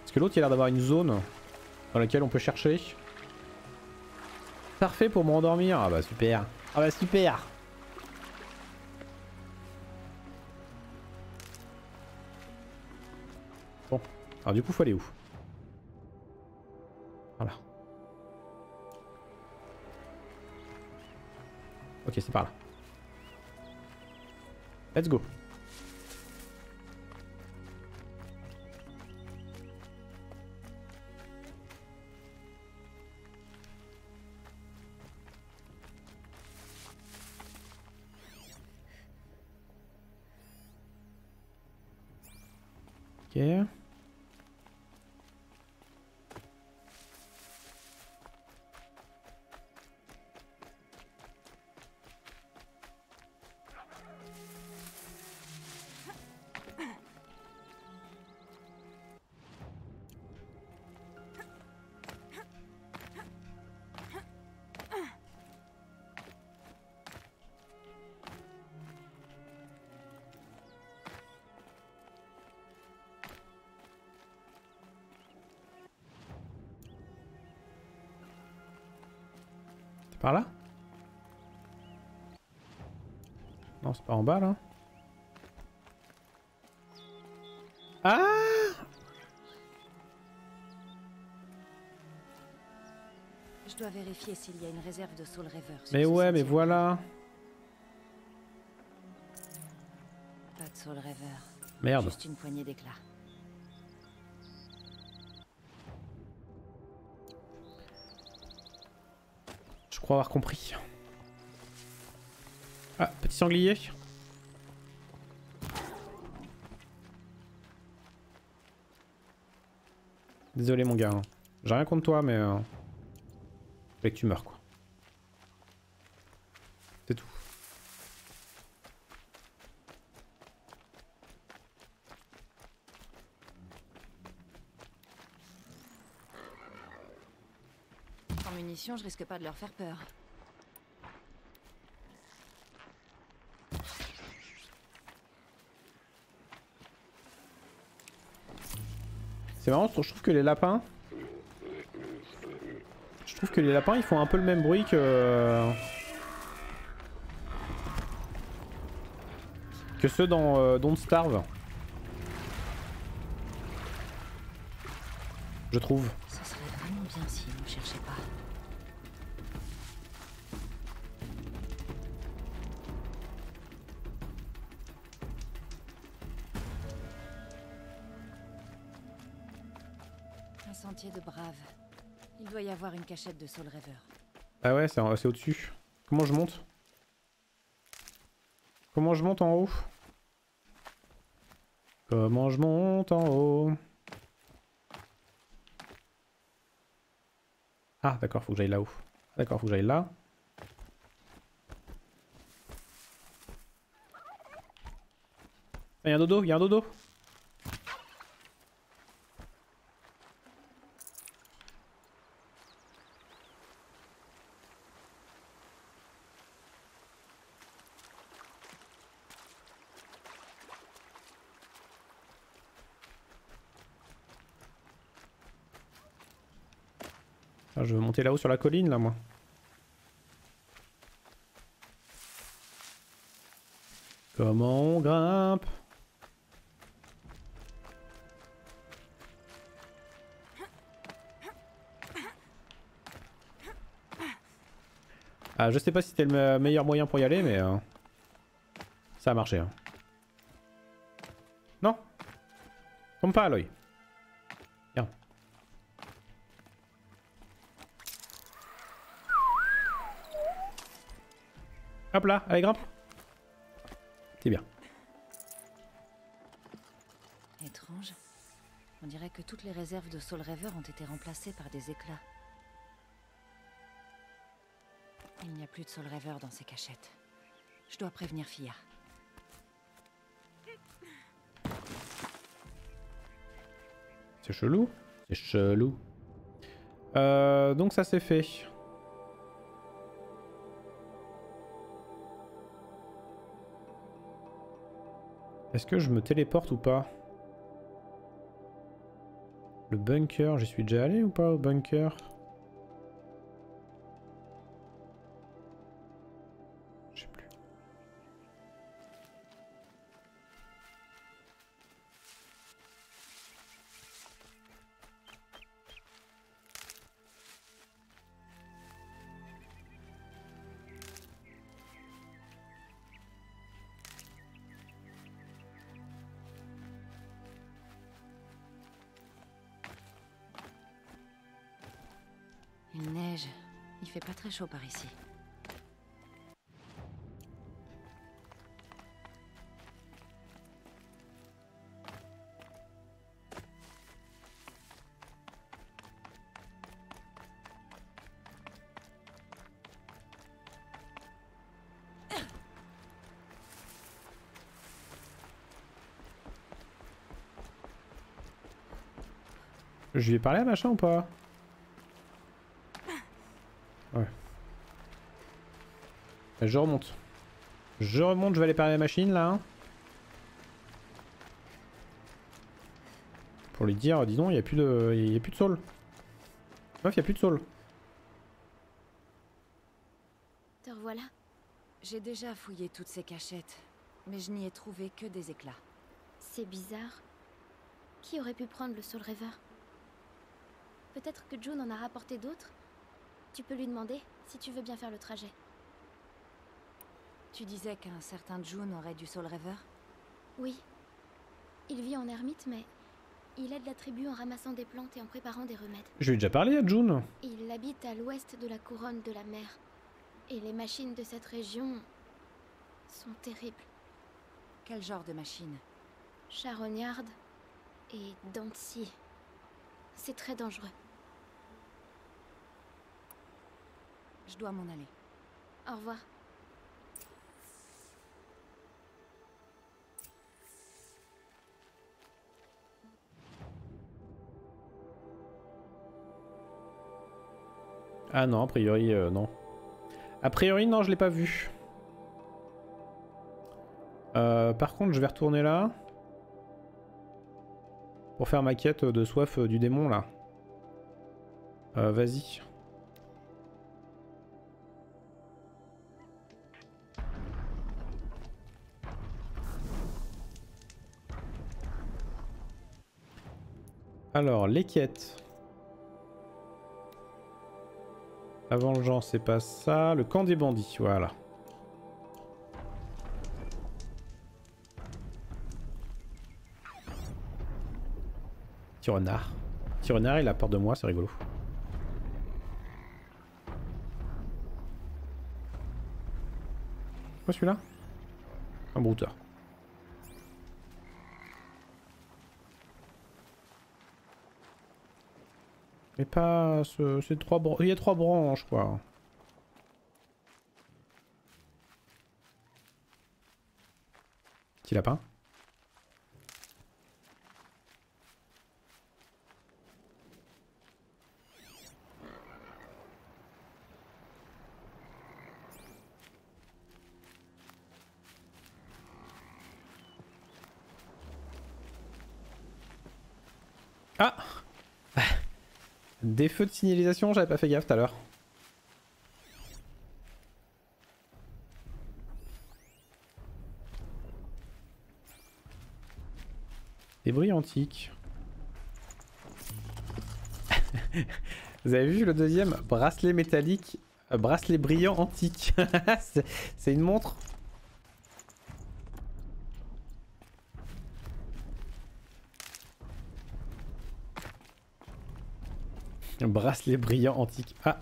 Parce que l'autre il a l'air d'avoir une zone dans laquelle on peut chercher. Parfait pour m'endormir. Ah bah super. Ah bah super. Bon. Alors du coup faut aller où? Voilà. Ok c'est par là. Let's go. C'est par là? Non, c'est pas en bas là. Ah Je dois vérifier s'il y a une réserve de Soul Reaver. sur Mais ouais, mais voilà. Pas de Soul Reaver. Merde. Juste une poignée d'éclats. Avoir compris. Ah, petit sanglier. Désolé mon gars. hein. J'ai rien contre toi mais... Euh... je voulais que tu meurs quoi. C'est tout. Je risque pas de leur faire peur. C'est marrant, je trouve que les lapins... Je trouve que les lapins ils font un peu le même bruit que... Que ceux dans euh, Don't Starve. Je trouve. Cachette de Soul. Ah ouais, c'est au-dessus. Comment je monte? Comment je monte en haut? Comment je monte en haut? Ah d'accord, faut que j'aille là-haut. D'accord, faut que j'aille là. Ah, y a un dodo, y a un dodo monter là-haut sur la colline là moi. Comment on grimpe? Ah, je sais pas si c'était le meilleur moyen pour y aller, mais... euh, Ça a marché. Hein. Non? Tombe pas, Aloy. Viens. Hop là, allez grimpe. C'est bien. Étrange. On dirait que toutes les réserves de Soul Reaver ont été remplacées par des éclats. Il n'y a plus de Soul Reaver dans ces cachettes. Je dois prévenir Fia. C'est chelou. C'est chelou. Euh, donc ça c'est fait. Est-ce que je me téléporte ou pas Le bunker, j'y suis déjà allé ou pas au bunker? Chaud par ici. Je lui ai parlé à machin ou pas Ouais. Je remonte. Je remonte, je vais aller parler à la machine là. hein. Pour lui dire, dis donc, il n'y a plus de. Il y a plus de sol. Meuf, il n'y a plus de sol. Te revoilà. J'ai déjà fouillé toutes ces cachettes, mais je n'y ai trouvé que des éclats. C'est bizarre. Qui aurait pu prendre le Soul Reaver Peut-être que June en a rapporté d'autres Tu peux lui demander si tu veux bien faire le trajet. Tu disais qu'un certain June aurait du Soul Reaver Oui. Il vit en ermite, mais il aide la tribu en ramassant des plantes et en préparant des remèdes. Je lui ai déjà parlé à June. Il habite à l'ouest de la couronne de la mer. Et les machines de cette région sont terribles. Quel genre de machine? Charognard et Dancy. C'est très dangereux. Je dois m'en aller. Au revoir. Ah non, a priori, euh, non. A priori, non, je l'ai pas vu. Euh, par contre, je vais retourner là. Pour faire ma quête de soif euh, du démon, là. Vas-y. Alors, les quêtes. La vengeance, c'est pas ça. Le camp des bandits, voilà. Petit renard. Petit renard, il a peur de moi, c'est rigolo. Quoi celui-là? Un brouteur. Mais pas ce, ces trois branches. Il y a trois branches quoi. Petit lapin. des feux de signalisation, j'avais pas fait gaffe tout à l'heure. Débris antiques. Vous avez vu le deuxième? Bracelet métallique, euh, bracelet brillant antique. c'est une montre bracelet brillant antique. Ah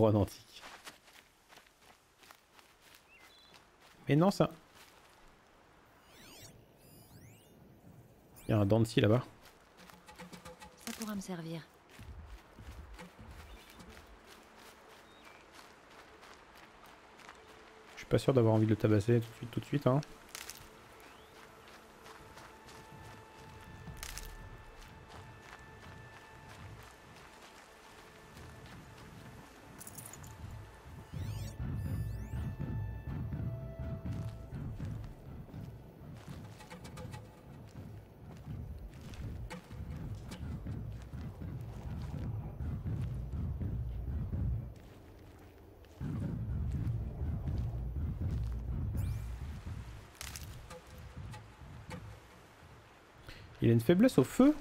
Couronne antique. Mais non, ça. Il y a un scie là-bas. Ça pourra me servir. Je suis pas sûr d'avoir envie de le tabasser tout de suite, tout de suite. Hein. Il a une faiblesse au feu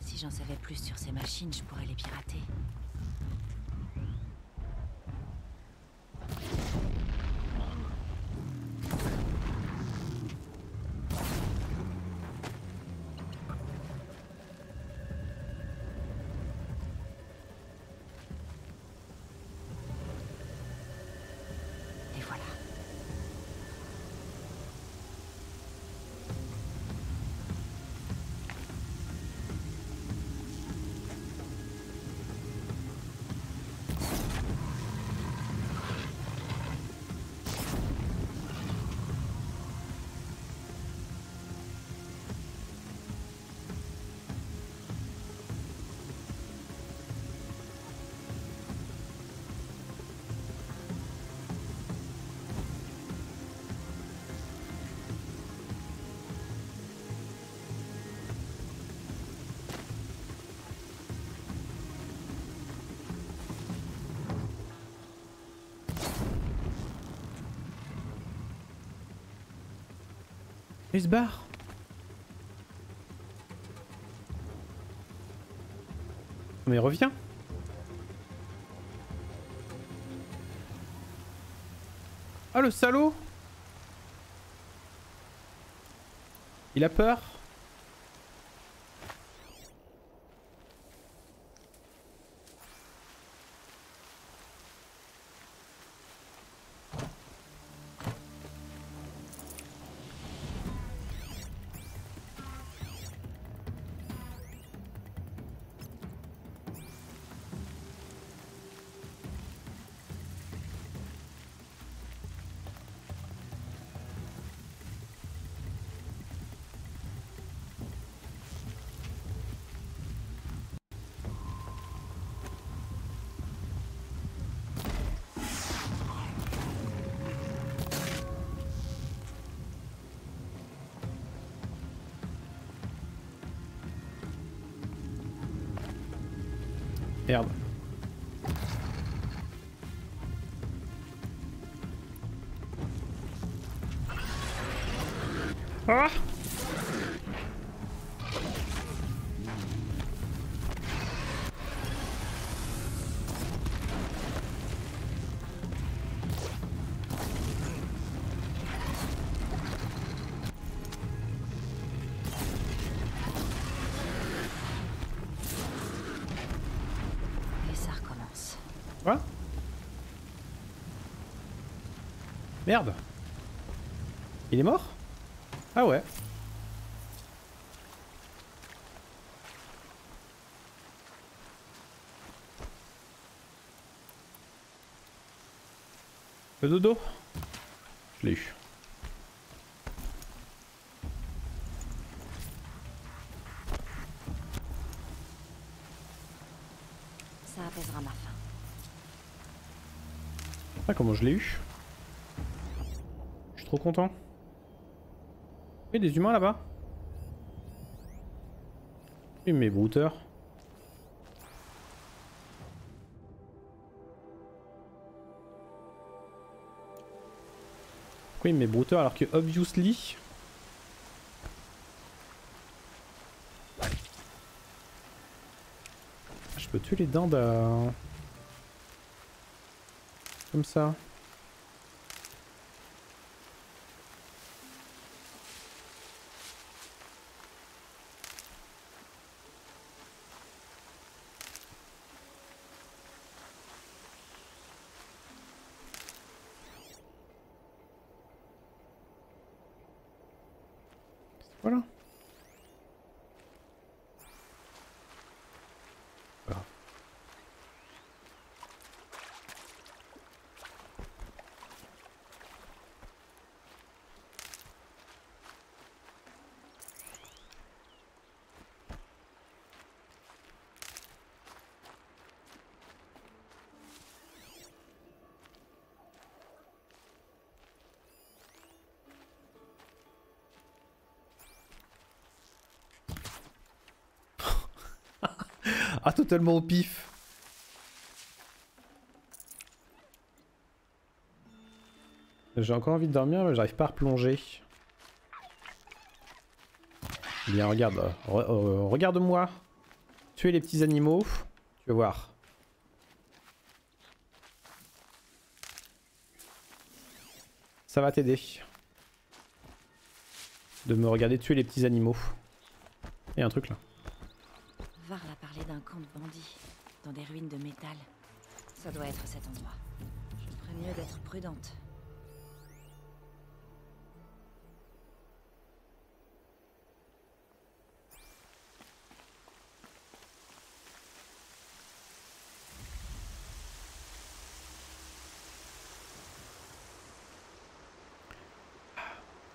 Si j'en savais plus sur ces machines, je pourrais les pirater. Il se barre. Mais reviens. Ah le salaud. Il a peur Merde. Il est mort? Ah ouais. Le dodo? Je l'ai eu. Ça apaisera ma faim. Ah comment je l'ai eu? Content. Il y a des humains là-bas Oui, mes brouteurs. Il met brouteurs alors que obviously Je peux tuer les dindes. Comme ça. Voilà. Voilà. Ah, totalement au pif. J'ai encore envie de dormir, mais j'arrive pas à replonger. Bien, regarde. euh, re- Regarde-moi. Tuer les petits animaux. Tu vas voir. Ça va t'aider. De me regarder tuer les petits animaux. Il y a un truc là. Varl a parlé d'un camp de bandits, dans des ruines de métal. Ça doit être cet endroit. Je ferais mieux d'être prudente.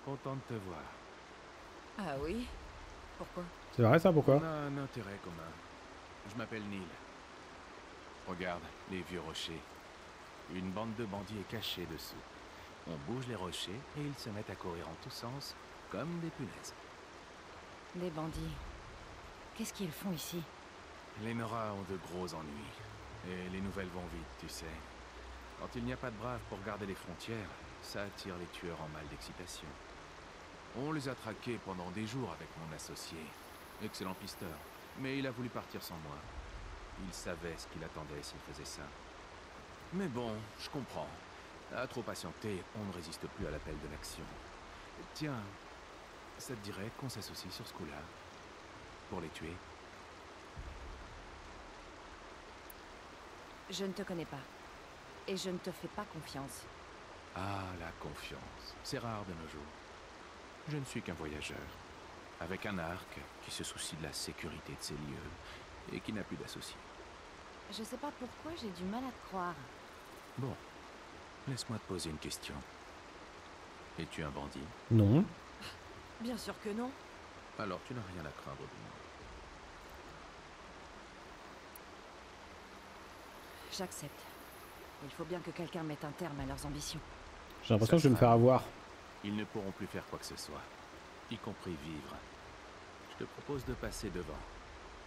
Content de te voir. Ah oui? Pourquoi? C'est vrai ça pourquoi? On a un intérêt commun. Je m'appelle Neil. Regarde, les vieux rochers. Une bande de bandits est cachée dessous. On bouge les rochers et ils se mettent à courir en tous sens, comme des punaises. Des bandits. Qu'est-ce qu'ils font ici? Les Nora ont de gros ennuis. Et les nouvelles vont vite, tu sais. Quand il n'y a pas de braves pour garder les frontières, ça attire les tueurs en mal d'excitation. On les a traqués pendant des jours avec mon associé. Excellent pisteur. Mais il a voulu partir sans moi. Il savait ce qu'il attendait s'il faisait ça. Mais bon, je comprends. À trop patienter, on ne résiste plus à l'appel de l'action. Tiens, ça te dirait qu'on s'associe sur ce coup-là Pour les tuer? Je ne te connais pas. Et je ne te fais pas confiance. Ah, la confiance. C'est rare de nos jours. Je ne suis qu'un voyageur, avec un arc qui se soucie de la sécurité de ses lieux et qui n'a plus d'associés. Je sais pas pourquoi j'ai du mal à te croire. Bon, laisse-moi te poser une question. Es-tu un bandit? Non. Bien sûr que non. Alors tu n'as rien à craindre de moi. J'accepte. Il faut bien que quelqu'un mette un terme à leurs ambitions. J'ai l'impression que je vais me faire avoir. Ils ne pourront plus faire quoi que ce soit, y compris vivre. Je te propose de passer devant.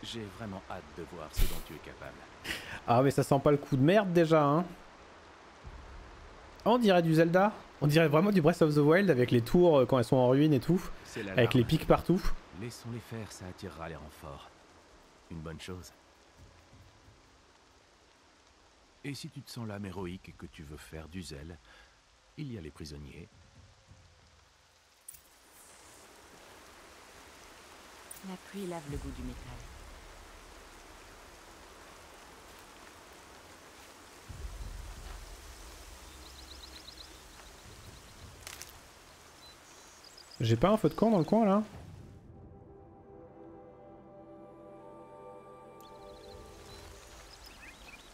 J'ai vraiment hâte de voir ce dont tu es capable. Ah mais ça sent pas le coup de merde déjà hein. On dirait du Zelda. On dirait vraiment du Breath of the Wild avec les tours euh, quand elles sont en ruine et tout. Avec les pics partout. Laissons-les faire, ça attirera les renforts. Une bonne chose. Et si tu te sens l'âme héroïque et que tu veux faire du zèle, il y a les prisonniers. La pluie lave le goût du métal. J'ai pas un feu de camp dans le coin là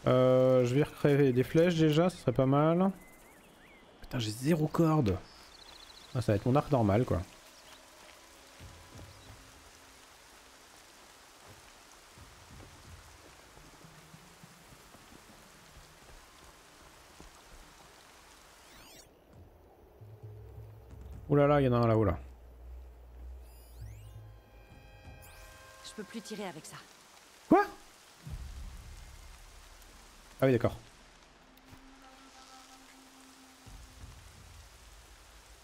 Euh, je vais recréer des flèches déjà, ce serait pas mal. Putain, j'ai zéro corde. Ah, ça va être mon arc normal, quoi. Il y en a un là-haut là. Je peux plus tirer avec ça. Quoi? Ah oui, d'accord.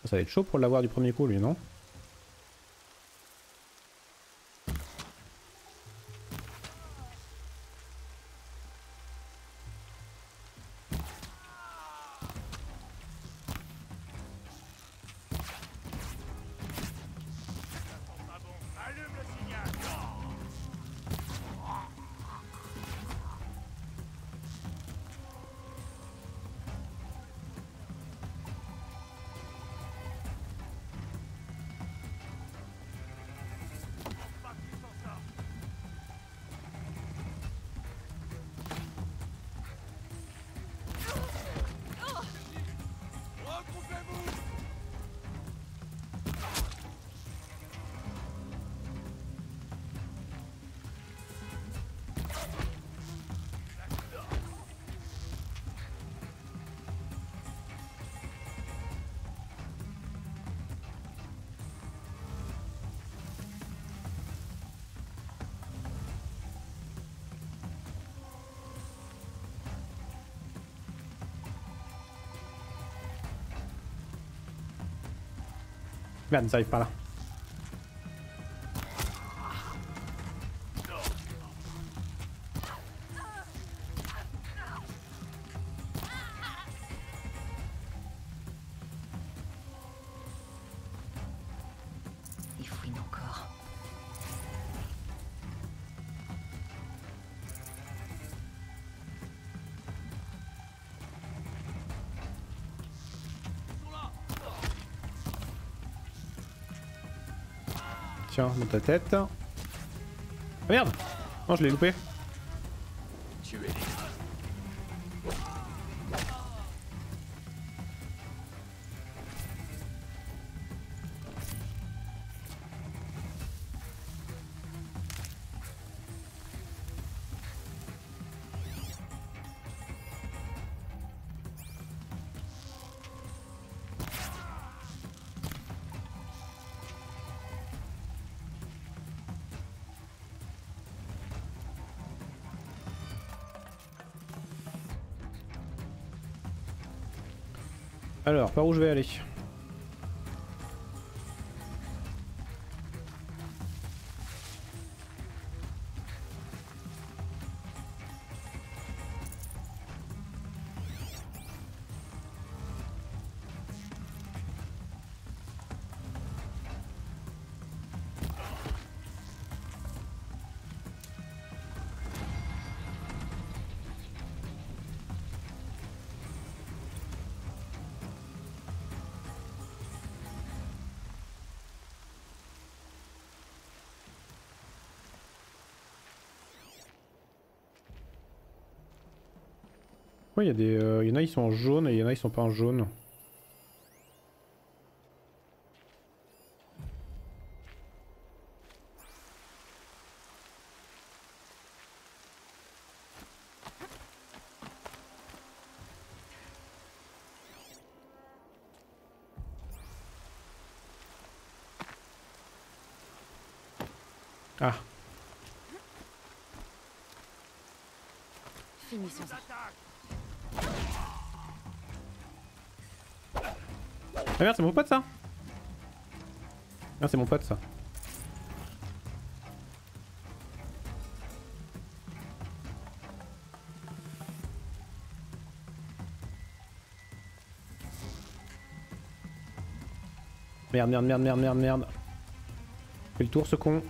Ça va être chaud pour l'avoir du premier coup, lui, non? Merde, ils arrivent Tiens, monte ta tête. Ah merde Non, je l'ai loupé. Alors, par où je vais aller? Ouais, il y, a des, euh, y en a, ils sont en jaune et il y en a, ils sont pas en jaune. Ah, Finissons-en. Ah merde, c'est mon pote ça Ah, c'est mon pote ça. Merde, merde, merde, merde, merde, merde. Fais le tour ce con.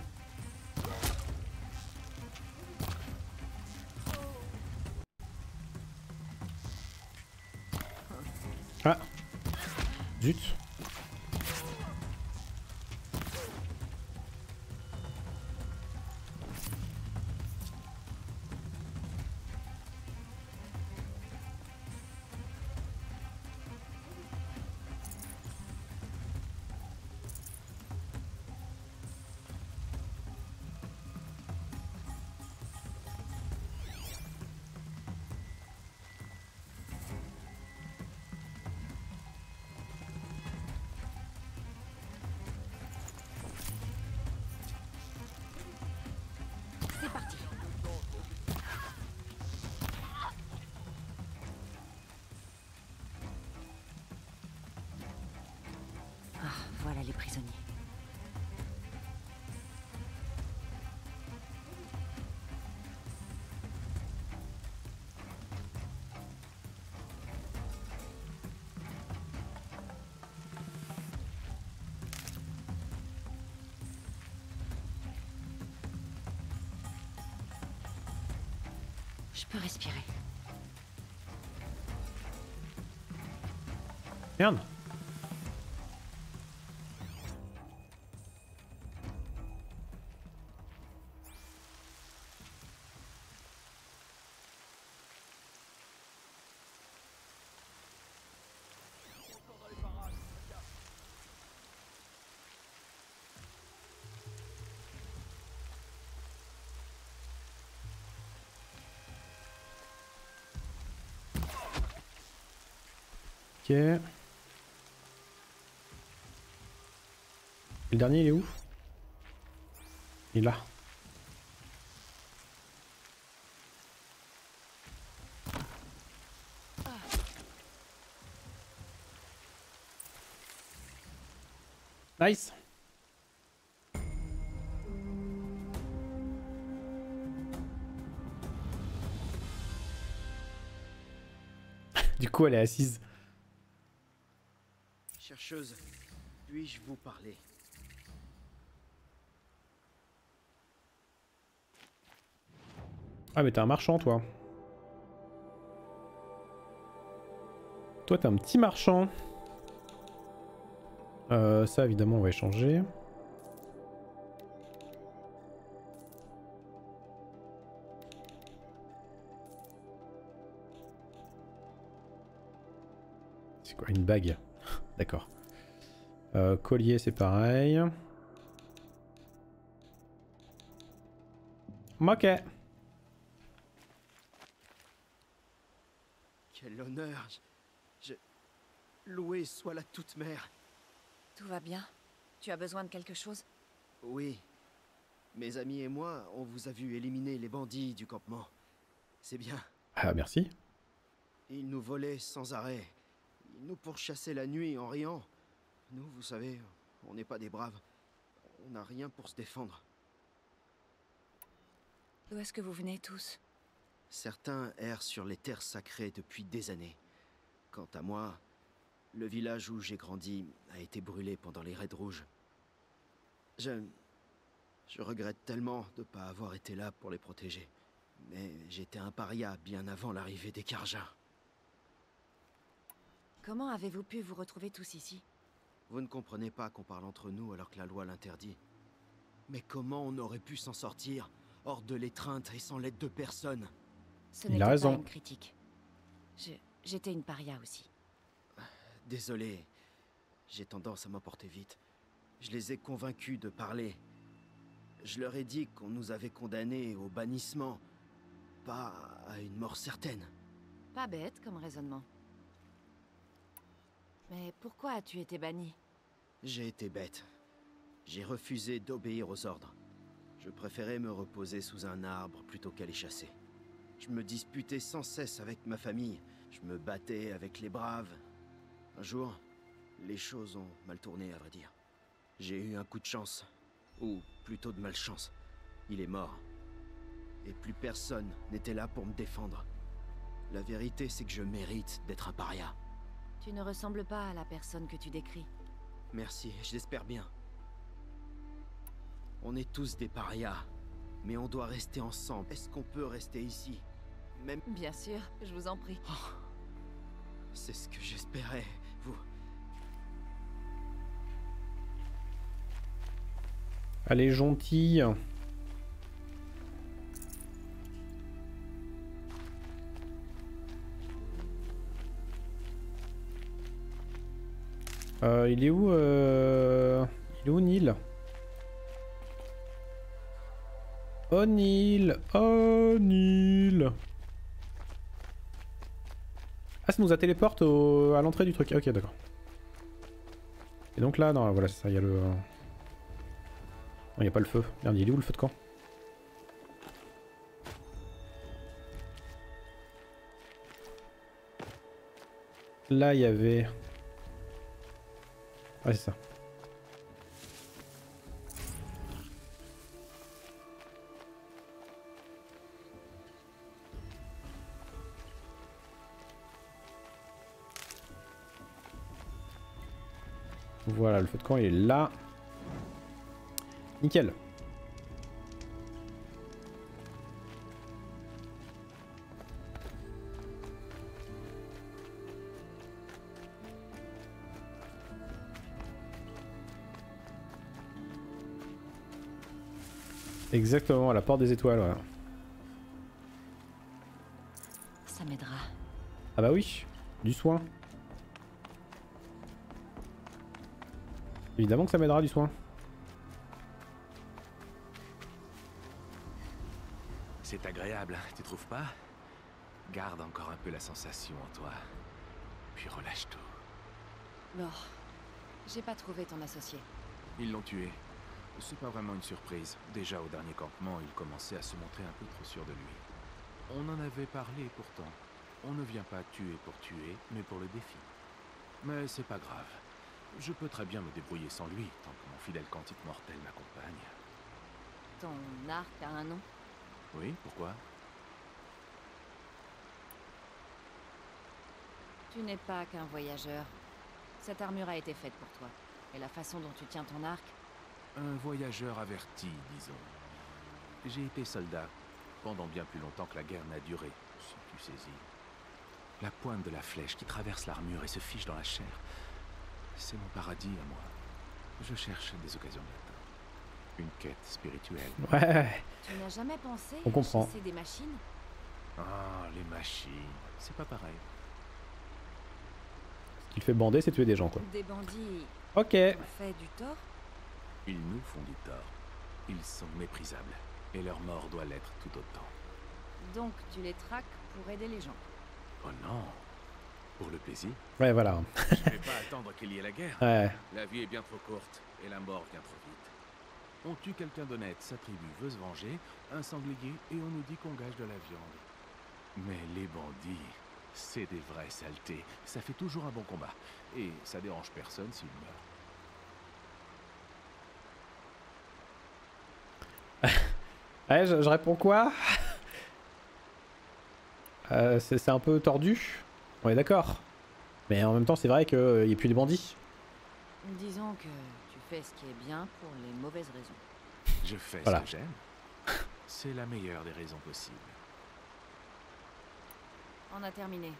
Zut Le dernier, il est où? Il est là. Nice Du coup, elle est assise. Puis-je vous parler? Ah mais t'es un marchand toi. Toi t'es un petit marchand. Euh, ça évidemment on va échanger. C'est quoi une bague? D'accord. Euh, collier c'est pareil. Ok. Quel honneur Je... je... Loué soit la toute-mère. Tout va bien Tu as besoin de quelque chose? Oui. Mes amis et moi, on vous a vu éliminer les bandits du campement. C'est bien. Ah merci. Ils nous volaient sans arrêt. Ils nous pourchassaient la nuit en riant. Nous, vous savez, on n'est pas des braves. On n'a rien pour se défendre. D'où est-ce que vous venez tous? Certains errent sur les terres sacrées depuis des années. Quant à moi, le village où j'ai grandi a été brûlé pendant les raids rouges. Je... Je regrette tellement de ne pas avoir été là pour les protéger. Mais j'étais un paria bien avant l'arrivée des Karjas. Comment avez-vous pu vous retrouver tous ici? Vous ne comprenez pas qu'on parle entre nous alors que la loi l'interdit. Mais comment on aurait pu s'en sortir, hors de l'étreinte et sans l'aide de personne? Ce Il a n'était pas raison. une critique. Je- J'étais une paria aussi. Désolé, j'ai tendance à m'emporter vite. Je les ai convaincus de parler. Je leur ai dit qu'on nous avait condamnés au bannissement, pas à une mort certaine. Pas bête comme raisonnement. Mais pourquoi as-tu été banni J'ai été bête. J'ai refusé d'obéir aux ordres. Je préférais me reposer sous un arbre plutôt qu'aller chasser. Je me disputais sans cesse avec ma famille. Je me battais avec les braves. Un jour, les choses ont mal tourné, à vrai dire. J'ai eu un coup de chance. Ou plutôt de malchance. Il est mort. Et plus personne n'était là pour me défendre. La vérité, c'est que je mérite d'être un paria. Tu ne ressembles pas à la personne que tu décris. Merci, j'espère bien. On est tous des parias, mais on doit rester ensemble. Est-ce qu'on peut rester ici? Même Bien sûr, je vous en prie. c'est ce que j'espérais, vous. Elle est gentille. Euh, il est où euh... Il est où Neil? Oh Neil Oh Neil Ah ça nous a téléporte à l'entrée du truc. Ok d'accord. Et donc là, non voilà ça, il y a le... Non, il n'y a pas le feu. Merde, il est où le feu de camp? Là, il y avait... Ouais, c'est ça. Voilà, le feu de camp il est là. Nickel. Exactement, à la porte des étoiles, voilà. Ça m'aidera. Ah bah oui, du soin. Évidemment que ça m'aidera du soin. C'est agréable, tu trouves pas? Garde encore un peu la sensation en toi. Puis relâche tout. Non. J'ai pas trouvé ton associé. Ils l'ont tué. C'est pas vraiment une surprise. Déjà au dernier campement, il commençait à se montrer un peu trop sûr de lui. On en avait parlé pourtant. On ne vient pas tuer pour tuer, mais pour le défi. Mais c'est pas grave. Je peux très bien me débrouiller sans lui, tant que mon fidèle quantique mortel m'accompagne. Ton arc a un nom Oui, pourquoi? Tu n'es pas qu'un voyageur. Cette armure a été faite pour toi. Et la façon dont tu tiens ton arc, Un voyageur averti, disons. J'ai été soldat pendant bien plus longtemps que la guerre n'a duré, si tu saisis. La pointe de la flèche qui traverse l'armure et se fiche dans la chair, c'est mon paradis à moi. Je cherche des occasions d'atteindre. Une quête spirituelle. Ouais, tu n'as jamais pensé On à comprend. chasser des machines? Ah, les machines, c'est pas pareil. ce qu'il fait bander, c'est tuer des gens quoi. Des bandits Ok. fait du tort? Ils nous font du tort. Ils sont méprisables. Et leur mort doit l'être tout autant. Donc tu les traques pour aider les gens. Oh non Pour le plaisir Ouais, voilà. Je vais pas attendre qu'il y ait la guerre. Ouais. La vie est bien trop courte et la mort vient trop vite. On tue quelqu'un d'honnête, sa tribu veut se venger, un sanglier et on nous dit qu'on gage de la viande. Mais les bandits, c'est des vrais saletés. Ça fait toujours un bon combat. Et ça dérange personne s'ils meurent. Ouais, je, je réponds quoi? Euh, C'est c'est un peu tordu? On est d'accord. Mais en même temps, c'est vrai qu'il n'y a plus de bandits. Disons que tu fais ce qui est bien pour les mauvaises raisons. Je fais Voilà. ce que j'aime. C'est la meilleure des raisons possibles. On a terminé.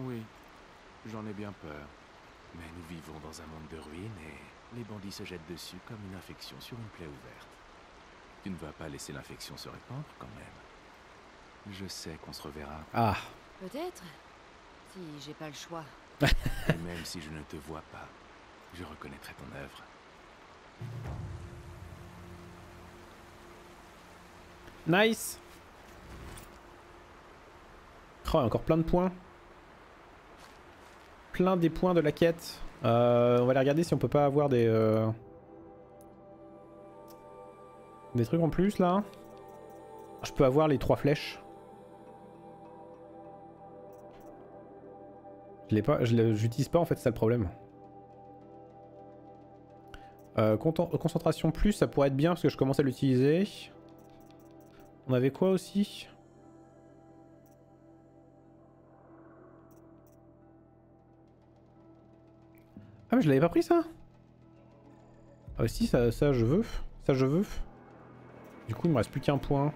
Oui, j'en ai bien peur. Mais nous vivons dans un monde de ruines et les bandits se jettent dessus comme une infection sur une plaie ouverte. Tu ne vas pas laisser l'infection se répandre quand même. Je sais qu'on se reverra, Ah, Peut-être. Si j'ai pas le choix. et même si je ne te vois pas, je reconnaîtrai ton œuvre. nice. Oh, il y a encore plein de points. Plein des points de la quête. Euh, on va aller regarder si on peut pas avoir des... euh, Des trucs en plus là? Je peux avoir les trois flèches. Je l'ai pas, je j'utilise pas en fait, c'est le problème. Euh, concentration plus, ça pourrait être bien parce que je commence à l'utiliser. On avait quoi aussi? Ah mais je l'avais pas pris ça? Ah si, ça, ça je veux. Ça je veux. Du coup il me reste plus qu'un point.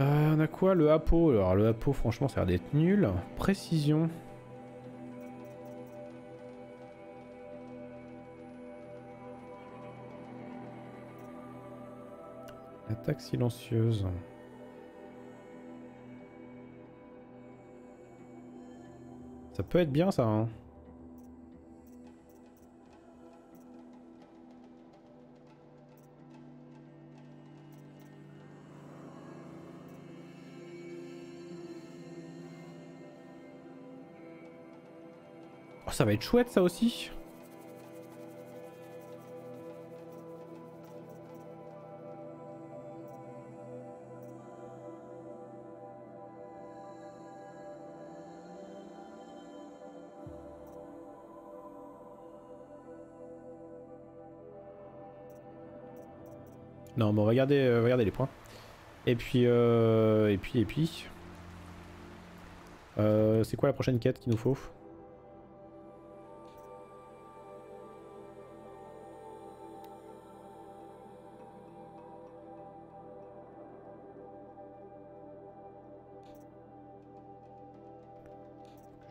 Euh, on a quoi Le Apo Alors le Apo franchement ça a l'air d'être nul. Précision. Attaque silencieuse. Ça peut être bien ça. Hein. Oh, ça va être chouette ça aussi. Non, mais on va regarder, euh, regarder les points. Et puis, euh, et puis, et puis. Euh, c'est quoi la prochaine quête qu'il nous faut?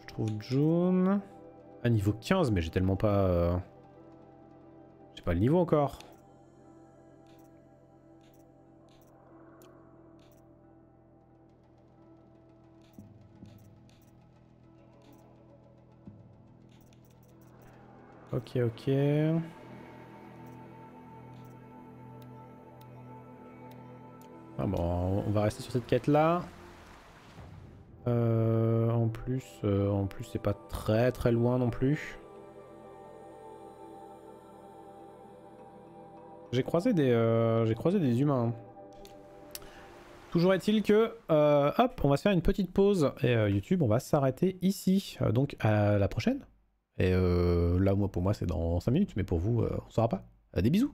Je trouve June. À niveau 15, mais j'ai tellement pas... euh, J'ai pas le niveau encore. Ok, ok. Ah bon, on va rester sur cette quête là. Euh, en plus, euh, en plus c'est pas très très loin non plus. J'ai croisé des, euh, j'ai croisé des humains. Toujours est-il que, hop, on va se faire une petite pause et YouTube, on va s'arrêter ici. Donc à la prochaine. Et euh, là, moi, pour moi, c'est dans 5 minutes, mais pour vous, euh, on saura pas. Euh, des bisous